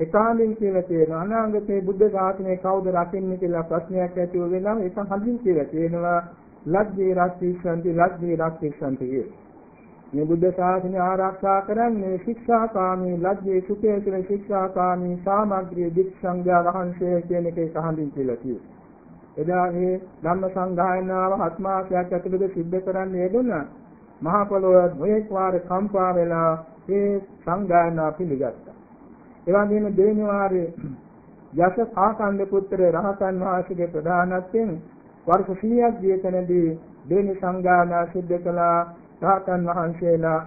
එකහඳින් කියලා තියෙනවා අනාගතේ බුද්ධ ශාසනය කවුද රකින්නේ කියලා ප්‍රශ්නයක් ඇති වෙනවා ඒක හඳින් කියලා තියෙනවා ලග්ගේ රක්ෂිස්සන්ති ලග්ගේ රක්ෂිස්සන්ති කිය. මේ බුද්ධ ශාසනය ආරක්ෂා කරන්නේ ශික්ෂාකාමී ලග්ගේ සුඛේ කියන ශික්ෂාකාමී සාමග්‍රී දික්සංඝයා වහන්සේ කියන එක එකහඳින් කියලා කියනවා. එදා මේ ධම්ම සංගායනාව හත්මාසයක් ඇතුළත සිද්ධ කරන්න යෙදුණා. මහා පොළොව නොඑක් වාර කම්පා වෙලා ඒ සංගායනා පිළිගත්තා. ඒ වගේම දෙවෙනි වාරයේ යස ආකණ්ඩ පුත්‍ර රහතන් වහන්සේගේ ප්‍රධානත්වයෙන් වර්ෂ 100ක් ජීවිතනදී දෙවෙනි සංගායනා සිද්ධ කළා රහතන් වහන්සේලා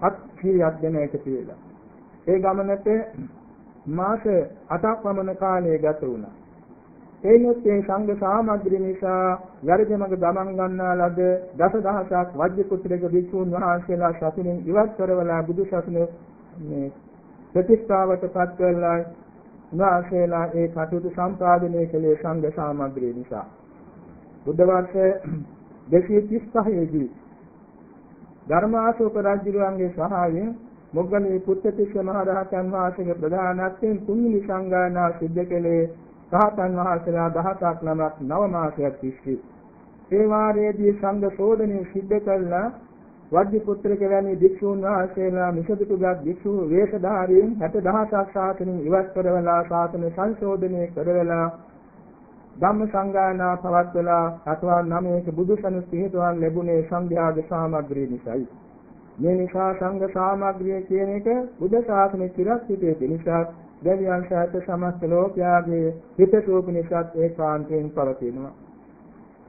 අත්හියක් දෙන එකතු වෙලා. ඒ ගමනට මාස 8ක් පමණ කාලය ගත වුණා. එයිනොත් මේ සංඝ සාමග්‍රී නිසා යරිදමක ගමන් ගන්නා ලද දසදහසක් වජ්‍ය කුත්‍රයක වික්ෂුන් වහන්සේලා සතුලින් ඉවත් කරවලා බුදු සසුන මේ ප්‍රතිස්ථාවට පත් කරලා උන්වහන්සේලා ඒ කටයුතු සම්පාදනය කළේ සංඝ සාමග්‍රී නිසා. බුද්ධ වර්ෂ 235 දී ධර්මාශෝක රජුගේ සහායයෙන් මොග්ගලී පුත්තිස්ස මහ රහතන් වහන්සේගේ ප්‍රධානත්වයෙන් තුන්වෙනි සංගායනා සිද්ධ කළේ රහතන් වහන්සේලා 17ක් නමක් නව මාසයක් තිස්සේ ඒ වාරයේදී සංඝ ශෝධනය සිද්ධ කළා වජ්ජි පුත්‍රක වැනි භික්ෂූන් වහන්සේලා මිසදිටුගත් භික්ෂු වේශධාරීන් 60000ක් ශාසනයෙන් ඉවත් කරවලා ශාසන සංශෝධනය කරවලා ධම්ම සංගායනා පවත්වලා අටවන් නමයක බුදුසණු පිහිටුවන් ලැබුණේ සංඝයාගේ සාමග්‍රිය නිසායි. මේ නිසා සංඝ සාමග්‍රිය කියන එක බුද්ධ ශාසනයේ චිරස්ථිතයේ පිණිසත් දෙවියන් සහිත සමස්ත ලෝකයාගේ හිතසුව පිණිසත් ඒකාන්තයෙන් පවතිනවා.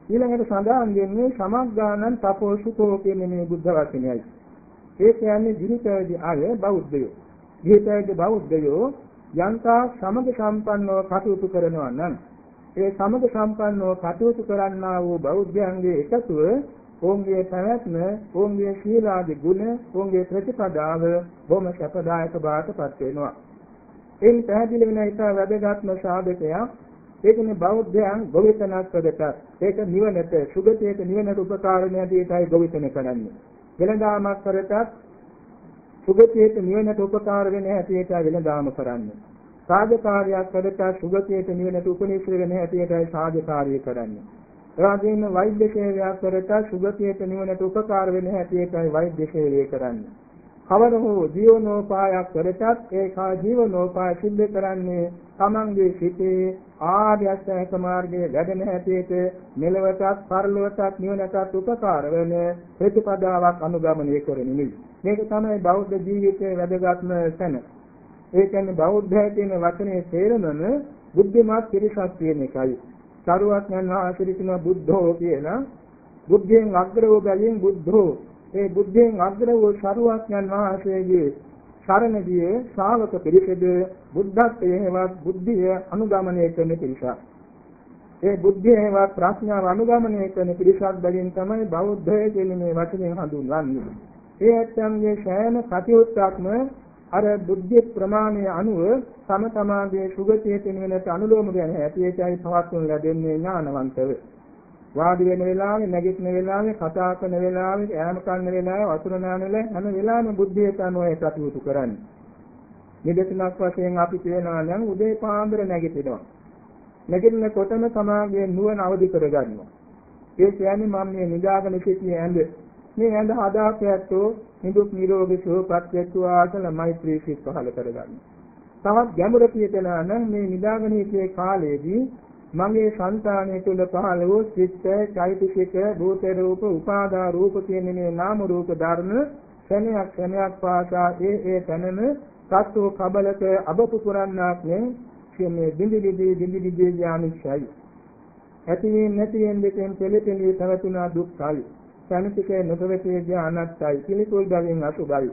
ඊළඟට සඳහන් වෙන්නේ සමග්ගානං තපෝසුකෝ කියන මේ බුද්ධ වචනයයි. ඒ කියන්නේ ජීවිතයේදී අය බෞද්ධයෝ. ජීවිතයේදී බෞද්ධයෝ යන්තා සමග සම්පන්නව කටයුතු කරනවා නම් ඒ සමග සම්පන්නව කටයුතු කරන්නා වූ බෞද්ධයන්ගේ එකතුව ඔවුන්ගේ පැවැත්ම, ඔවුන්ගේ සීලාදී ගුණ, ඔවුන්ගේ ප්‍රතිපදාව බොහොම සැපදායක බාටපත් වෙනවා. එයින් පැහැදිලි වෙන එක වැදගත්ම සාධකයක් ඒකනේ බෞද්ධයන් ගොවිතැනක් කරටත් ඒක නිවනට සුගතියට නිවනට උපකාරණ ඇදීටයි ගොවිතැන කරන්නේ. වෙළඳාමක් කරටත් සුගතියට නිවනට උපකාර වෙන හැටියට වෙළඳාම කරන්නේ. සාධකාරයක් කරටත් සුගතියට නිවනට උපනිශ්‍ර වෙන හැටියටයි සාධකාරිය කරන්නේ. එවාගෙම වෛද්‍ය සේවයක් කරටත් සුගතියට නිවනට උපකාර වෙන හැටියටයි වෛද්‍ය සේවය කරන්නේ. කවර හෝ ජීවනෝපායක් කරටත් ඒකා ජීවනෝපාය සිද්ධ කරන්නේ තමන්ගේ සිතේ ආර්ය අෂ්ටාංග මාර්ගයේ වැඩෙන හැටියට මෙලවටත් පරලොවටත් නිවනටත් උපකාර වෙන ප්‍රතිපදාවක් අනුගමනය කරන්නේ මේක තමයි බෞද්ධ ජීවිතයේ වැදගත්ම තැන. ඒ කියන්නේ බෞද්ධය කියන වචනේ තේරුමම බුද්ධිමත් පිරිසක් කියන එකයි. සරුවක් යන ආශ්‍රිතන බුද්ධෝ කියන බුද්ධයෙන් අග්‍ර වූ බැවින් බුද්ධෝ ඒ බුද්ධයෙන් අග්‍ර වූ සරුවඥන් වහන්සේගේ සරණදී ශ්‍රාවක පිරිසද බුද්ධත්වයේවත් බුද්ධිය අනුගමනය කරන පිරිසක්. ඒ බුද්ධියේවත් ප්‍රඥාව අනුගමනය කරන පිරිසක් බැවින් තමයි බෞද්ධය කියන මේ වචනයෙන් හඳුන්වන්නේ. ඒ ඇත්තන්ගේ සෑම කටයුත්තක්ම අර බුද්ධි ප්‍රමාණය අනුව තම තමාගේ සුගතිය වෙනට අනුලෝම ගැන හැටියටයි පවත්වනු ලැබෙන්නේ ඥානවන්තව. වාඩි වෙන වෙලාවේ නැගිටින වෙලාවේ කතා කරන වෙලාවේ ඈම කන්න වෙලාවේ වතුර නාන වෙලාවේ හැම වෙලාවෙම බුද්ධියට අනුව ඒ කටයුතු කරන්නේ. නිදර්ශනක් වශයෙන් අපි කියනවා නම් උදේ පාන්දර නැගිටිනවා. නැගිටිනකොටම සමාගයේ නුවණ අවදි කරගන්නවා. ඒ කියන්නේ මම මේ නිදාගෙන සිටින ඇඳ මේ ඇඳ හදාපැත්තෝ නිදුක් නිරෝගී සුවපත් වෙත්වා කියලා මෛත්‍රී සිත් පහල කරගන්නවා. තවත් ගැඹුරට කියනවා නම් මේ නිදාගෙන සිටියේ කාලයේදී මගේ సంతානය තුළ පහළ වූ චිත්ත, චෛතසික, භූත රූප, උපාදා රූප කියන මේ නාම රූප ධර්ම ක්ෂණයක් ක්ෂණයක් පාසා ඒ ඒ තැනම සත්ව කබලක අබපු පුරන්නාක් නේ මේ දිඳිලිදී දිඳිලිදී ඥානිසයි ඇතිවෙන් නැතිවෙන් දෙකෙන් පෙළපෙළී පැවතුනා දුක්ඛයි. සමිතිකේ නොපෙවතේ ඥානත්තයි පිළිකුල් බවින් අසුභයි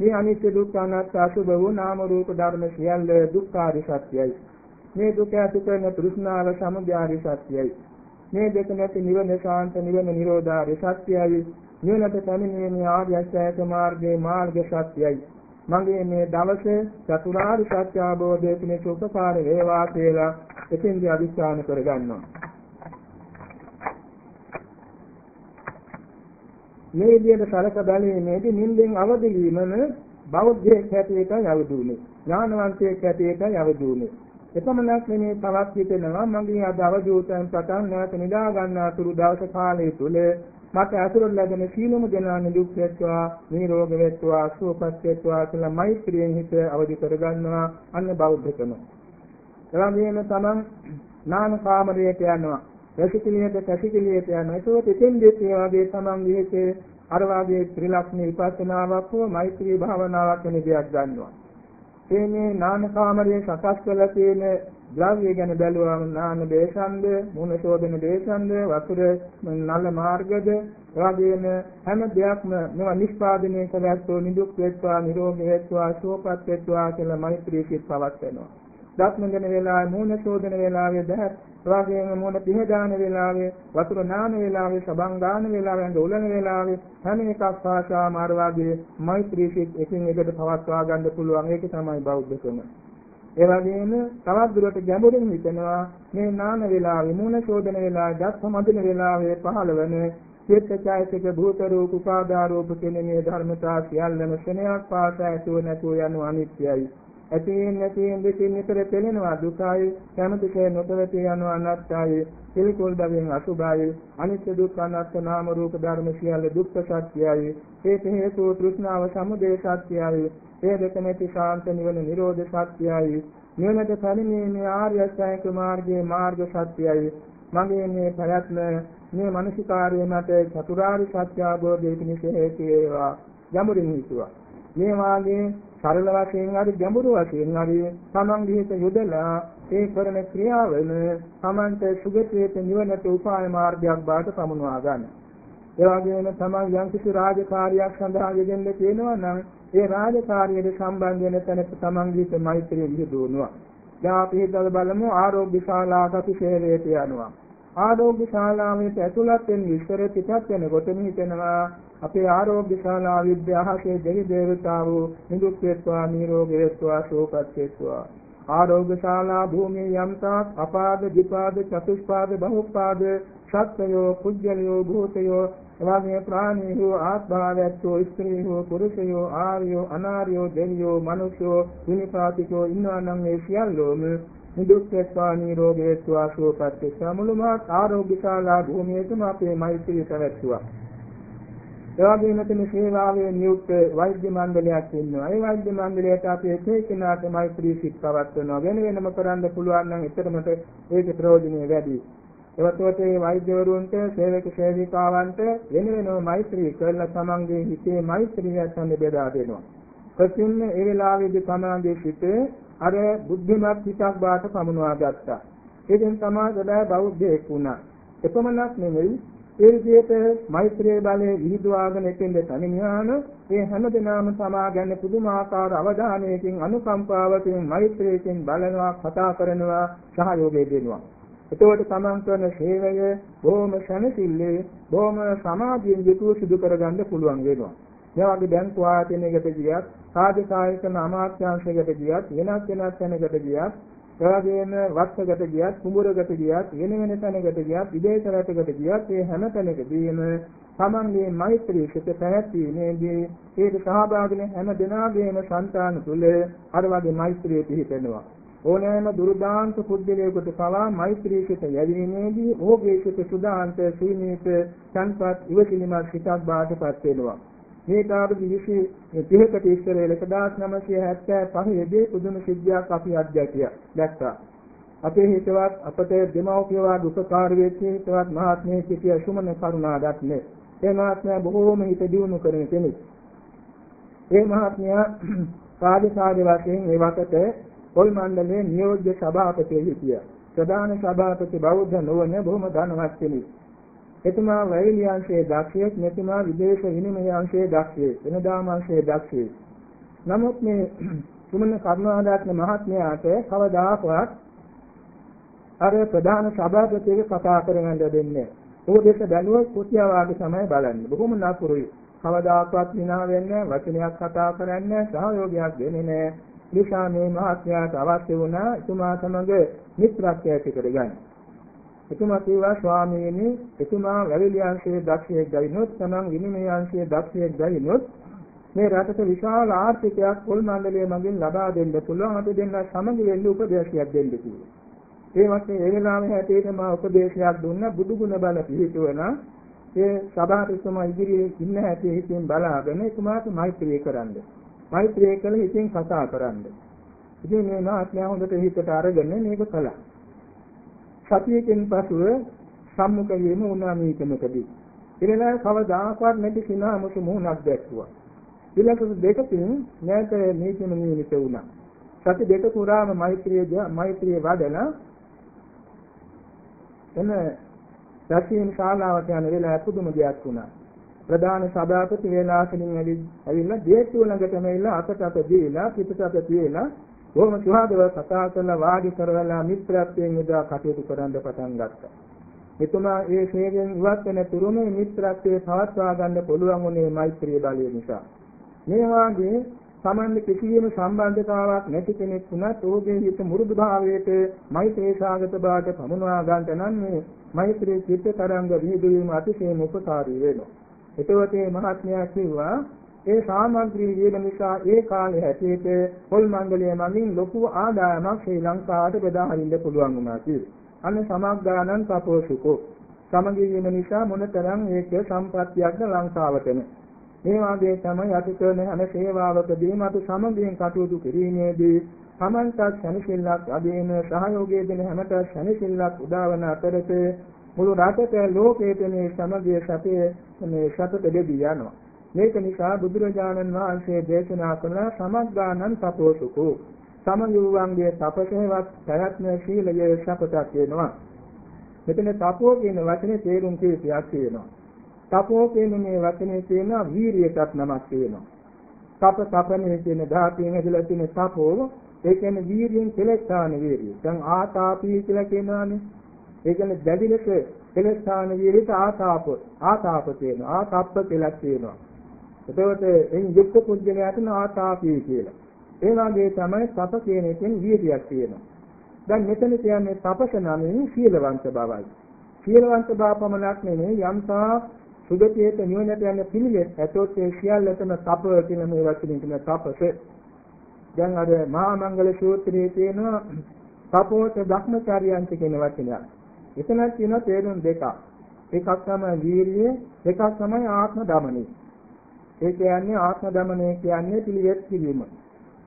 මේ අනිත්‍ය දුක්ඛ අනාත්ම අසුභ වූ නාම රූප ධර්ම සියල්ල දුක්ඛාරි සත්‍යයි. මේ දුක ඇති කරන තෘෂ්ණාව සමුදයාරි සත්‍යයි. මේ දෙක නැති නිවන ශාන්ත නිවන නිරෝධාරි සත්‍යයි. නිවනට පැමිණීමේ ආර්ය අෂ්ටාංග මාර්ගයේ මාර්ග සත්‍යයි. මගේ මේ දවසේ චතුරාර්ය සත්‍ය අවබෝධය පිණිස උපකාර වේවා කියලා එතෙන්දී අදිස්ථාන කරගන්නවා. මේ විදිහට සලක බැලීමේදී නිින්දෙන් අවදි වීමම බෞද්ධයෙක් හැටියට යවදුනේ ඥානවන්තයෙක් හැටියට යවදුනේ එපමණක් නෙමේ තවත් හිතෙනවා මගේ අද අවදූතයන් පටන් නැවත නිදා ගන්නා තුරු දවස කාලය තුල මට අසුර ලැබෙන සීලම දෙනා නිදුක් වෙත්වා නිරෝග වෙත්වා සුවපත් වෙත්වා කියලා මෛත්‍රියෙන් හිත අවදි කරගන්නවා අන්න බෞද්ධකම. එවැගේම තමන් නාන කාමරයට යනවා. රසිකලියට කැසිකලියට යනවා. ඒකෝ තෙතෙන් දෙත් ඒ වගේ තමන් විහෙතේ අර වාගේ ත්‍රිලක්ෂණ විපස්සනාවක් හෝ මෛත්‍රී භාවනාවක් වෙන දෙයක් ගන්නවා. ඒ මේ නාන කාමරයේ සකස් කරලා තියෙන ද්‍රව්‍ය ගැන බැලුවම නාන දේශන්ද, මුණ ශෝධන දේශන්ද, වතුර නල මාර්ගද, එවාගෙම හැම දෙයක්ම මේවා නිෂ්පාදනය කරගත්තෝ නිදුක් වෙත්වා, නිරෝගී වෙත්වා, සුවපත් වෙත්වා කියලා මෛත්‍රී සිත් පවත්වනවා. දක්මගෙන වෙලාවේ මූණ ශෝධන වෙලාවේ දැහ එවාගෙම මූණ පිහදාන වෙලාවේ වතුර නාන වෙලාවේ සබන් ගාන වෙලාවේ අඳ උලන වෙලාවේ හැම එකක් පාසා මාර වාගේ මෛත්‍රී සිත් එකින් එකට පවත්වා ගන්න පුළුවන් ඒක තමයි බෞද්ධකම ඒ වගේම තවත් දුරට ගැඹුරින් හිතනවා මේ නාන වේලාවේ මූණ ශෝධන වේලාවේ දත් සමදින වේලාවේ පහළවන චේතචෛතක භූත රූප උපාදා රූප කියන මේ ධර්මතා සියල්ලම ශනයක් පාසා ඇතුව නැතුව යනු අනිත්‍යයි. ඇතින් නැතින් දෙකින් නිතර පෙළෙනවා. දුකයි කැමතිසේ නොපවති යනු අනාත්තයි පිළිකුල් බැවින් අසුභයි. අනිත්‍ය දුක්ඛ අනාත්ම නාම රූප ධර්ම සියල්ල දුක්ඛ සත්‍යයි හේතු හේතු තෘෂ්ණාව සමුදය සත්‍යයි ඒ දෙක නැති ශාන්ත නිවන නිරෝධ සත්‍යයි නිවනට පැමිණීමේ ආර්ය අෂ්ටාංගික මාර්ගයේ මාර්ග සත්‍යයි මගේ මේ ප්‍රයත්න මේ මානසිකාර්යය මත චතුරාර්ය සත්‍ය අවබෝධය පිණිස හේතු වේවා. යමුරින් හිතුවා. මේ වාගේ සරල වශයෙන් හරි ගැඹුරු වශයෙන් හරි තමන් ගිහිත යොදලා ඒ කරන ක්‍රියාවල තමන්ට සුගතියට නිවනට උපාය මාර්ගයක් බාට පමුණවා ගන්න. ඒ වගේම තමන් යම්කිසි රාජකාරියක් සඳහා යෙදෙන්න තියෙනවා නම් ඒ රාජකාරියට සම්බන්ධ වෙන තැනට තමන් ගිහිත මෛත්‍රිය විදුණුවා. දැන් අපි හිතලා බලමු ආරෝග්‍ය ශාලාවක අපි සේවයට යනවා. ආරෝග්‍ය ශාලාවට ඇතුළත් වෙන විස්තර පිටත් වෙනකොට හිතෙනවා අපේ ආරෝග්‍ය ශාලාව විද්‍යාහසේ දෙවි දේවතාවෝ නිදුක් වේත්වා නිරෝගී වේත්වා සුවපත් වේත්වා ආරෝග්‍ය ශාලා භූමියේ යම්තාක් අපාද විපාද චතුස්පාද බහුපාද සත්වයෝ පුජ්‍යලයෝ භූතයෝ එවාගේ ප්‍රාණීහෝ ආත්භාවයත්ෝ ස්ත්‍රීහෝ පුරුෂයෝ ආර්යෝ අනාර්යෝ දෙවියෝ මනුෂ්‍යෝ විනිපාතිකෝ ඉන්නවා නම් ඒ සියල්ලෝම නිදුක්කත්වා නිරෝගීත්වා සුවපත් වෙත්වා මුළුමහත් ආරෝග්‍ය ශාලා භූමියේම අපේ මෛත්‍රිය පැවැත්වුවා. එවාගේම මෙතන සේවාවේ නියුක්ත වෛද්‍ය මණ්ඩලයක් ඉන්නවා. ඒ වෛද්‍ය මණ්ඩලයට අපි එක එකිනාට මෛත්‍රී සිත් පවත්වනවා. වෙන වෙනම කරන්න පුළුවන් නම් එතරම්ට ඒකේ ප්‍රයෝජනෙ වැඩි. එවතුවට මේ වෛද්‍යවරුන්ට සේවක සේවිකාවන්ට වෙන වෙනම මෛත්‍රී කරලා තමන්ගේ හිතේ මෛත්‍රිය සම්බ බෙදා දෙනවා. ප්‍රතින්න ඒ වෙලාවේදී තමන්ගේ හිතේ අර බුද්ධිමත් හිතක් බාට පමුණවා ගත්තා. ඒකෙන් තමයි සදා බෞද්ධයෙක් වුණා. එපමණක් නෙවෙයි ඒ විදිහට මෛත්‍රී බලයේ විහිදුවාගෙන එතෙන්ද තනියාන ඒ හැමදෙනාම තමා ගැන පුදුමාකාර අවධානයකින් අනුකම්පාවකින් මෛත්‍රියකින් බලනවා කතා කරනවා සහයෝගය දෙනවා. එතකොට තමන් කරන සේවය බොහොම සැනසille බොහොම සමාධියෙන් යුතුව සිදු කරගන්න පුළුවන් වෙනවා. මේ වගේ බැංකු ආයතනයකට ගියත්, සාධිකායක අමාත්‍යාංශයකට ගියත්, වෙනත් වෙනත් තැනකට ගියත්, එවැගේම වත්සකට ගියත්, කුඹුරකට ගියත්, වෙන වෙන තැනකට ගියත්, විදේශ රටකට ගියත්, මේ හැම තැනකදීම තමන්ගේ මෛත්‍රී සිත පැවැත්වීමේදී ඒක සහභාගී හැම දෙනාගේම సంతාන තුල අර වගේ මෛත්‍රිය පිහිටෙනවා. ඕනෑම දුර්දාන්ත පුද්ගලයෙකුට පවා මෛත්‍රී සිත යැවීමේදී ඕගේ සිත සුදාන්ත සීනීත සංපත් ඉවසිලිමත් සිතක් බාටපත් වෙනවා. මේ කාර්ය 30කට ඉස්සර 1975 දී පුදුම සිද්ධියක් අපි අධ්‍යක්ෂය දැක්කා. අපේ හිතවත් අපට දෙමව්පියවා දුකකාර වෙච්ච හිතවත් මහත්මයෙ සිටිය සුමන කරුණා දක්නේ. ඒ මහත්මයා බොහෝම හිත දියුණු කරන කෙනෙක්. ඒ මහත්මයා කාර්යකාරී වශයෙන් ඒ වකට පොල් මණ්ඩලයේ නියෝජ්‍ය සභාපතිය හිටියා. ප්‍රධාන සභාපති බෞද්ධ නොවන බොහොම ධනවත් කෙනෙක්. එතුමා වෛලි අංශයේ දක්ෂයෙක්, මෙතුමා විදේශ විනිමය අංශයේ දක්ෂයෙක්, වෙනදාම අංශයේ දක්ෂයෙක්. නමුත් මේ සුමන කරුණාදාත්ම මහත්මයාට කවදාකවත් අර ප්‍රධාන සභාපතියගේ කතා කරගන්න දෙන්නේ නැහැ. දේශ බැලුවොත් කුසියා වාගේ තමයි බලන්නේ. බොහොම නපුරුයි. කවදාකවත් විනා වෙන්නේ වචනයක් කතා කරන්නේ සහයෝගයක් දෙන්නේ නැහැ. නිසා මේ මහත්යාට අවශ්‍ය වුණා එතුමා සමග මිත්‍රත්වය ඇති කරගන්න. එතුමා කිව්වා ස්වාමීනි එතුමා වැවිලි අංශයේ දක්ෂයෙක් ගයිනොත් තමන් විනිමය අංශයේ දක්ෂයෙක් ගයිනොත් මේ රටට විශාල ආර්ථිකයක් පොල් මණ්ඩලය මගින් ලබා දෙන්න පුළුවන් අපි දෙන්න සමග වෙන්න උපදේශයක් දෙන්න කිව්වා. ඒ වගේ ඒ වෙලාවේ හැටියට මා උපදේශයක් දුන්න බුදුගුණ බල පිළිතුවන ඒ සභාපතිතුමා ඉදිරියේ ඉන්න හැටි හිතින් බලාගෙන එතුමාට මෛත්‍රී කරන්නේ මෛත්‍රිය කළ හිතින් කතා කරන්න. ඉතින් මේ මහත්මයා හොඳට හිතට අරගෙන මේක කළා. සතියකින් පසුව සම්මුඛ වීම වුණා මේකමකදී. ඉරලා කවදාකවත් නැති සිනා මුතු මුහුණක් දැක්ුවා. ඊළඟ දෙකකින් නැත මේකම නිමිත වුණා. සති දෙක පුරාම මෛත්‍රිය මෛත්‍රිය වඩලා එන රැකීම් ශාලාවට යන වෙලාව පුදුම දෙයක් වුණා. ප්‍රධාන සභාපති වේලාසනින් ඇවිල්ලා දේශුව ළඟටම ඇවිල්ලා අතට අත දීලා පිටට අත තියලා බොහොම සුහදව කතා කරලා වාඩි කරවලා මිත්‍රත්වයෙන් යොදා කටයුතු කරන්න පටන් ගත්තා. එතුමා ඒ ශේයෙන් ඉවත් වෙන තුරුම මිත්‍රත්වයේ පවත්වා ගන්න පුළුවන් වුණේ මෛත්‍රී බලය නිසා. මේ වාගේ Tamande කිසියම් සම්බන්ධතාවක් නැති කෙනෙක් වුණත් ඔහුගේ හිත මුරුදු භාවයට මෛත්‍රී සාගත බවට පමුණවා ගන්නට නම් මේ මෛත්‍රී චිත්ත තරංග විහිදුවීම අතිශයින් උපකාරී වෙනවා. එතකොට මේ මහත්මයා කිව්වා ඒ සාමග්‍රී වේද නිසා ඒ කාලේ හැටියට පොල් මණ්ඩලය මගින් ලොකු ආදායමක් ශ්‍රී ලංකාවට බෙදා හරින්න පුළුවන් වුණා කියලා. අන්න සමග්ගානන් තපෝසුකෝ සමගී වීම නිසා මොනතරම් ඒක සම්පත්තියක්ද ලංකාවටම. මේ වාගේ තමයි අපි කරන හැම සේවාවකදීම අපි සමගියෙන් කටයුතු කිරීමේදී සමන්තත් ශනිසිල්ලක් අධීන සහයෝගයේ දෙන හැමත ශනිසිල්ලක් උදාවන අතරත මුළු රටට ලෝකයේ මේ සමගිය සැපේ මේ සතුට දෙවි යනවා. මේක නිසා බුදුරජාණන් වහන්සේ දේශනා කළ සමග්ගානං තපෝසුකෝ සමයුවන්ගේ තපසේවත් ප්‍රයත්න ශීලයේ සපතක් වෙනවා මෙතන තපෝ කියන වචනේ තේරුම් කීපයක් තියෙනවා තපෝ කියන මේ වචනේ තියෙනවා වීරියටත් නමක් තියෙනවා. තප තපනේ කියන ධාතුවෙන් ඇදලා තියෙන තපෝ ඒ කියන්නේ වීරියෙන් කෙලස්ථාන වීරිය. දැන් ආතාපී කියලා කියනවානේ. ඒ කියන්නේ දැඩි ලෙස කෙලස්ථාන වීරියට ආතාප ආතාප තියෙනවා. ආතාප්ප කියලා තියෙනවා. එතකොට එන් යුක්ත පුද්ගලයාට නාථාපී කියලා. ඒ වගේ තමයි තප කියන එකෙන් විදියක් තියෙනවා. දැන් මෙතන කියන්නේ තපස නමෙන් සීලවන්ත බවයි. සීලවන්ත බව පමණක් නෙමෙයි යම්තා සුගතියට නිවනට යන පිළිවෙල ඇතොත් ඒ සියල්ලටම තප කියන මේ වචنين කියන තපස. දැන් අර මහා මංගල සූත්‍රයේ තියෙනවා තපෝත භ්‍රමචාරියන්ත කියන වචනයක්. එතනක් තියෙනවා තේරුම් දෙකක්. එකක් තමයි වීර්යය, දෙකක් තමයි ආත්ම දමනය. ඒ කියන්නේ ආත්ම දමනය කියන්නේ පිළිවෙත් කිරීම.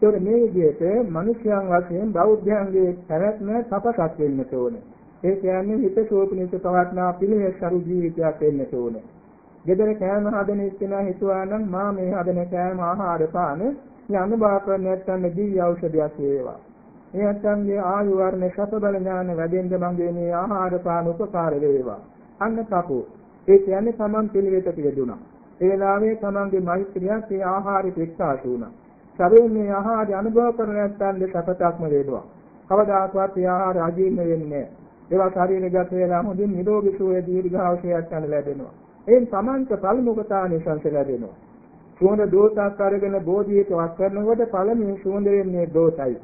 ඒතකොට මේ විදිහට මිනිස්යන් වශයෙන් බෞද්ධයන්ගේ පැවැත්ම තපසක් වෙන්න ඕනේ. ඒ කියන්නේ හිත සෝපනිත පවත්නා පිළිවෙත් සරු ජීවිතයක් වෙන්න ඕනේ. ගෙදර කෑම හදන ඉස්සෙනා හිතුවා නම් මා මේ හදන කෑම ආහාර පාන මේ අනුභව කර නැත්නම් දිව්‍ය ඖෂධයක් වේවා. මේ නැත්නම්ගේ ආයු වර්ණ සත බල ඥාන වැඩෙන්න මගේ මේ ආහාර පාන උපකාර වේවා. අන්න කපෝ. ඒ කියන්නේ තමන් පිළිවෙත පිළිදුණා. ඒ වෙලාවේ තමන්ගේ මෛත්‍රියක් ඒ ආහාරෙ එක්කාසු වුණා. ශරීරයේ මේ ආහාරය අනුභව කර නැත්නම් සපතක්ම වේදවා. කවදාකවත් ඒ ආහාර අජීර්ණ වෙන්නේ නැහැ. ඒවා ශරීරගත වෙලා හොඳින් නිරෝගී සුවය දීර්ඝායුෂයක් ගන්න ලැබෙනවා. එයින් තමන්ට පළමුගතානිසංස ලැබෙනවා. සුවඳ දෝසක් අරගෙන බෝධියට වත් කරනකොට පළමුවෙන් සුවඳ වෙන්නේ දෝසයි.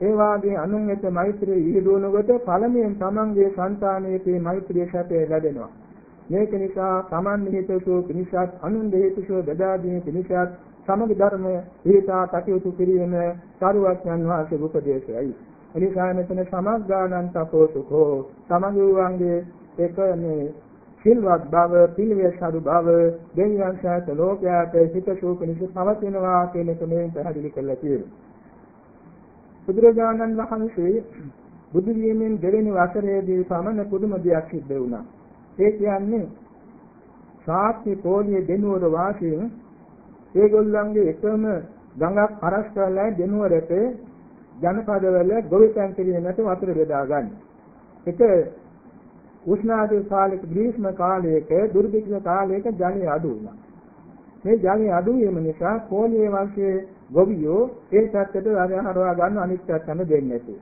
ඒ වාගේ අනුන් වෙත මෛත්‍රිය ඉහිදුවනකොට පළමුවෙන් තමන්ගේ సంతානයේ මෛත්‍රිය සැපය ලැබෙනවා. මේක නිසා තමන් හේතුසෝ පිණිසත් අනුන් හේතුසෝ බෙදාදී පිණිසත් සමග ධර්මය හේතා කටයුතු කිරීම සාරුවක්යන් වාසේ උපදේශයයි. එනිසා මෙතන සමග්ගානං තපෝසුකෝ සමගුවන්ගේ එක මේ සිල්වත් බව, පිළිවෙත් සරු බව, දෙවියන් සහිත ලෝකයාට හිතසුව පිණිස පවතිනවා කියන එක මේ පැහැදිලි කරලා තියෙනවා. බුදුරජාණන් වහන්සේ බුදු වීමෙන් දෙවෙනි වසරේදී පමණ පුදුම දෙයක් සිද්ධ වුණා. ඒ කියන්නේ සාක්ෂි පොලියේ දෙනුවර වාසීන් ඒගොල්ලන්ගේ එකම ගඟක් අරස් කරලා දෙනුවරට ජනපදවල ගොවිතැන් කිරීමට වතුර බෙදා ගන්න. ඒක උෂ්ණාදී කාලයක ග්‍රීෂ්ම කාලයක දුර්භික්ෂ කාලයක ජලය අඩු වුණා. මේ ජලය අඩු වීම නිසා පොළේ වාසියේ ගොවියෝ ඒ පැත්තට හරවා ගන්න අනිත් පැත්තට දෙන්නේ නැති.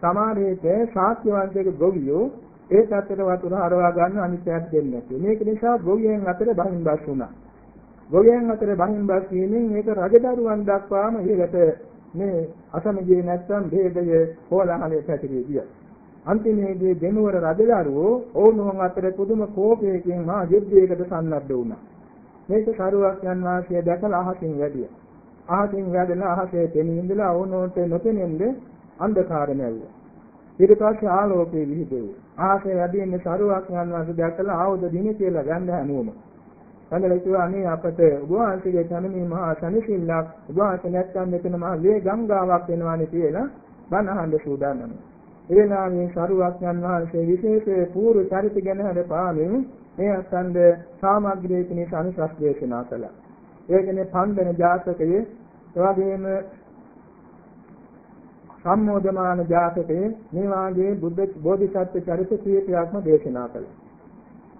සමහරවිට ශාස්ත්‍රීය වංශයක ගොවියෝ ඒ පැත්තට වතුර හරවා ගන්න අනිත් පැත්තට දෙන්නේ නැති. මේක නිසා ගොවියන් අතර බහින් බස් වුණා. ගොවියන් අතර බහින් බස් වීමෙන් මේක රජදරුවන් දක්වාම ඊකට මේ අසමගියේ නැත්නම් ભેදය හොලහලේ පැතිරී ගියා. අන්තිමේදී දෙනුවර රජදරුවෝ ඔවුන් අතර පුදුම කෝපයකින් මා යුද්ධයකට සන්නද්ධ වුණා. මේක සරුවක් යන වාසිය දැකලා අහසින් වැඩියා. අහසින් වැඩලා අහසේ තෙමින් ඉඳලා ඕනෝට නොපෙනෙන්න අන්ධකාර නැවුවා. ඊට පස්සේ ආලෝකයේ විහිදුවේ. අහසේ වැඩින්නේ සරුවක් යන වාසිය දැකලා ආවුද දින කියලා ගන්න හැමෝම. කඳල කිව්වා අනේ අපට ඔබ වහන්සේගේ තනමේ මහා සනිසිල්ලක් ඔබ වහන්සේ නැත්තම් මෙතන මහා වේ ගංගාවක් වෙනවානේ කියලා බණ අහන්න සූදානම්. එවනාමේ සරුවක්ඥන් වහන්සේ විශේෂයේ පූර්ව චරිත ගැන හදපාමින් මේ අසන්ද සාමග්‍රී කෙනෙක් අනුශාස දේශනා කළා. ඒ කියන්නේ පන්දන ජාතකයේ එවැගේම සම්මෝධමාන ජාතකයේ මේ වාගේ බුද්ධ බෝධිසත්ව චරිත කීපයක්ම දේශනා කළා.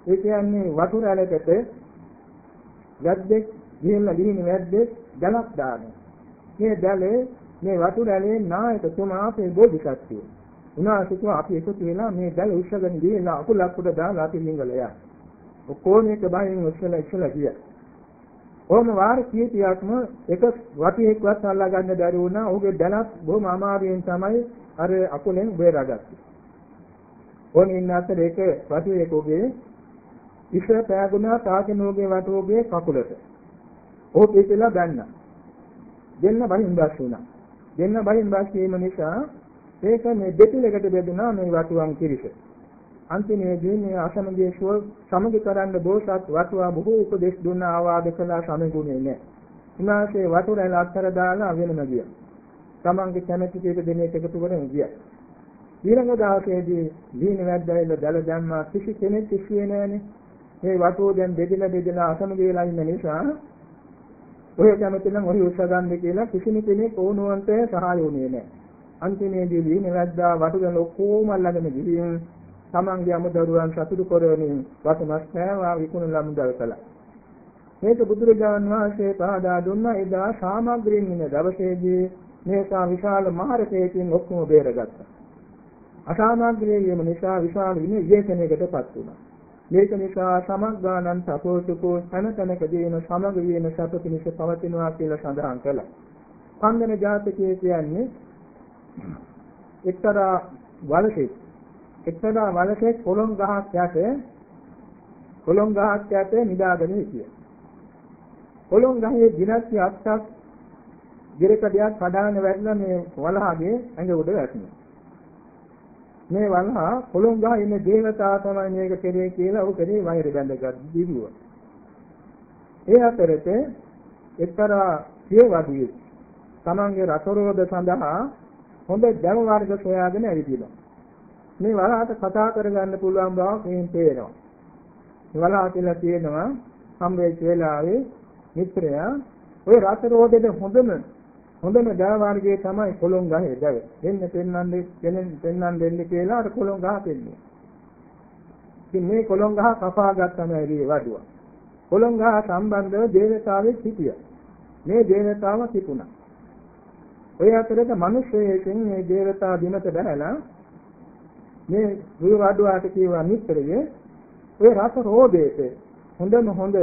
ඒ කියන්නේ වතුර ඇලකට වැද්දෙක් ගිහිල්ලා ලිහිණ වැද්දෙක් ජලක් දානවා. මේ ජලේ මේ වතුර ඇලේ නායකතුමා අපේ බෝධිසත්වයෝ උනාසිකව අපි එකතු වෙලා මේ දැල් උස්සගෙන ගිහින් අකුලක් උඩ දාලා අපි ලිංගල යා. ඔක්කොම එක බහින් උස්සලා ඉස්සලා ගියා. ඕම වාර කීපයක්ම එක වටියෙක්වත් අල්ලා ගන්න බැරි වුණා. ඔහුගේ දැනත් බොහොම අමාරුවෙන් තමයි අර අකුලෙන් බේරාගත්තේ. ඕන ඉන්න අතර එක වටියෙකුගේ ඉස පෑගුණා තාකිනෝගේ වටෝගේ කකුලට. ඔහු පිටිලා බැන්නා. දෙන්න බහින් බස් වුණා. දෙන්න බහින් බස් වීම නිසා ඒක මේ දෙපිලකට බෙදුණා මේ වටුවන් කිරිස. අන්තිමේදී මේ අසමදේශව සමගි කරන්න බෝසත් වටුවා බොහෝ උපදෙස් දුන්න ආවාද කළා සමගුණේ නැහැ. උනාසේ වටුරැල අත්තර දාලා වෙනම ගියා. තමන්ගේ කැමැති කීප දෙනෙක් එකතු කරගෙන ගියා. ඊළඟ දවසේදී දීන වැද්දායිල දල දැම්මා කිසි කෙනෙක් කිසියේ නැහනේ. මේ වටුව දැන් බෙදලා බෙදලා අසමගි වෙලා ඉන්න නිසා ඔය කැමති නම් ඔහි උස්සගන්න කියලා කිසිම කෙනෙක් ඕනුවන්ට සහාය වුණේ නැහැ. අන්තිමේදී දීන වැද්දා වටුවල ඔක්කොම අල්ලගෙන ගිහින් තමන්ගේ අමුදරුවන් සතුටු කරවමින් වසමස් පෑවා විකුණලා මුදල් කළා. මේක බුදුරජාණන් වහන්සේ පහදා දුන්නා එදා සාමග්‍රීන් ඉන්න දවසේදී මේකා විශාල මහරකයකින් ඔක්කොම බේරගත්තා. අසාමග්‍රී වීම නිසා විශාල විනයයකටපත් වුණා. මේක නිසා සමග්ගානන් තපෝසුකෝ තන තනකදීන සමග වීම සප පිණිස පවතිනවා කියලා සඳහන් කළා. කන්දන ජාතකයේ කියන්නේ එක්තරා වලසෙක් එක්තරා වලකේ කොළොන් ගහක් යට කොළොන් ගහක් යට නිදාගෙන හිටිය. කොළොන් ගහේ දිනක් අත්තක් ගිරකඩයක් කඩාගෙන වැටලා මේ වලහාගේ ඇඟ උඩ වැටුණා. මේ වලහා කොළොන් ගහ ඉන්න දේවතා තමයි මේක කෙරේ කියලා ਉਹ කෙරේ වෛර බැඳගත් දිවිව. ඒ අතරේ එක්තරා සියවදියේ තමන්ගේ රසරෝධ සඳහා හොඳ දැව වර්ග සොයාගෙන ඇවිදිනවා. මේ වලහාට කතා කරගන්න පුළුවන් බවක් මේන් පේනවා. මේ වලහා කියලා තියෙනවා සම්වේච වේලාවේ මිත්‍රයා ඔය රස රෝදෙද හොඳම හොඳම දව වර්ගයේ තමයි කොළොන් ගහේ දව. දෙන්න පෙන්නන්නේ දෙන්න පෙන්නන් දෙන්න කියලා අර කොළොන් ගහ පෙන්නේ. ඉතින් මේ කොළොන් ගහ කපා ගත්තම ඇරී වඩුවා. කොළොන් ගහ සම්බන්ධව දේවතාවෙක් හිටියා. මේ දේවතාව තිබුණා. ඔය අතරේ මිනිස්සෙකින් මේ දේවතාව දිනට බැලලා මේ විවඩුවාට කියවා මිත්‍රයේ ඔය රස රෝධයේට හොඳම හොඳ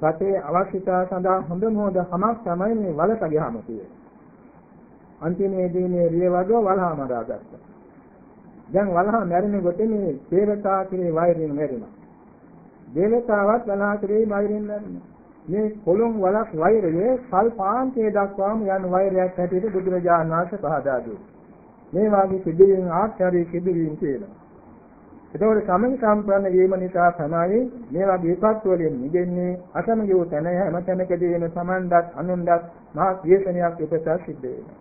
රටේ අවශ්‍යතාව සඳහා හොඳම හොඳ හමක් තමයි මේ වලට ගියාම තියෙන්නේ. අන්තිමේදී මේ රියවඩුව වලහා මරාගත්තා. දැන් වලහා මැරෙනකොට මේ දේවතා කිරේ වෛරයෙන් මැරෙනවා. දේවතාවත් වලහා කිරේ වෛරයෙන් මැරෙනවා. මේ කොළොන් වලක් වෛරයේ සල්පාන්තයේ දක්වාම යන වෛරයක් හැටියට බුදුරජාණන් වහන්සේ පහදා දුන්නා. මේ වාගේ සිදුවීම් ආශ්චර්ය සිදුවීම් කියලා. එතකොට සමග සම්පන්න වීම නිසා තමයි මේ වගේ විපත් වලින් නිදෙන්නේ අසමගිය තැන හැම තැනකදී වෙන සමන්දත් අනුන්දත් මහා විශේෂණයක් උපසස් සිද්ධ වෙනවා.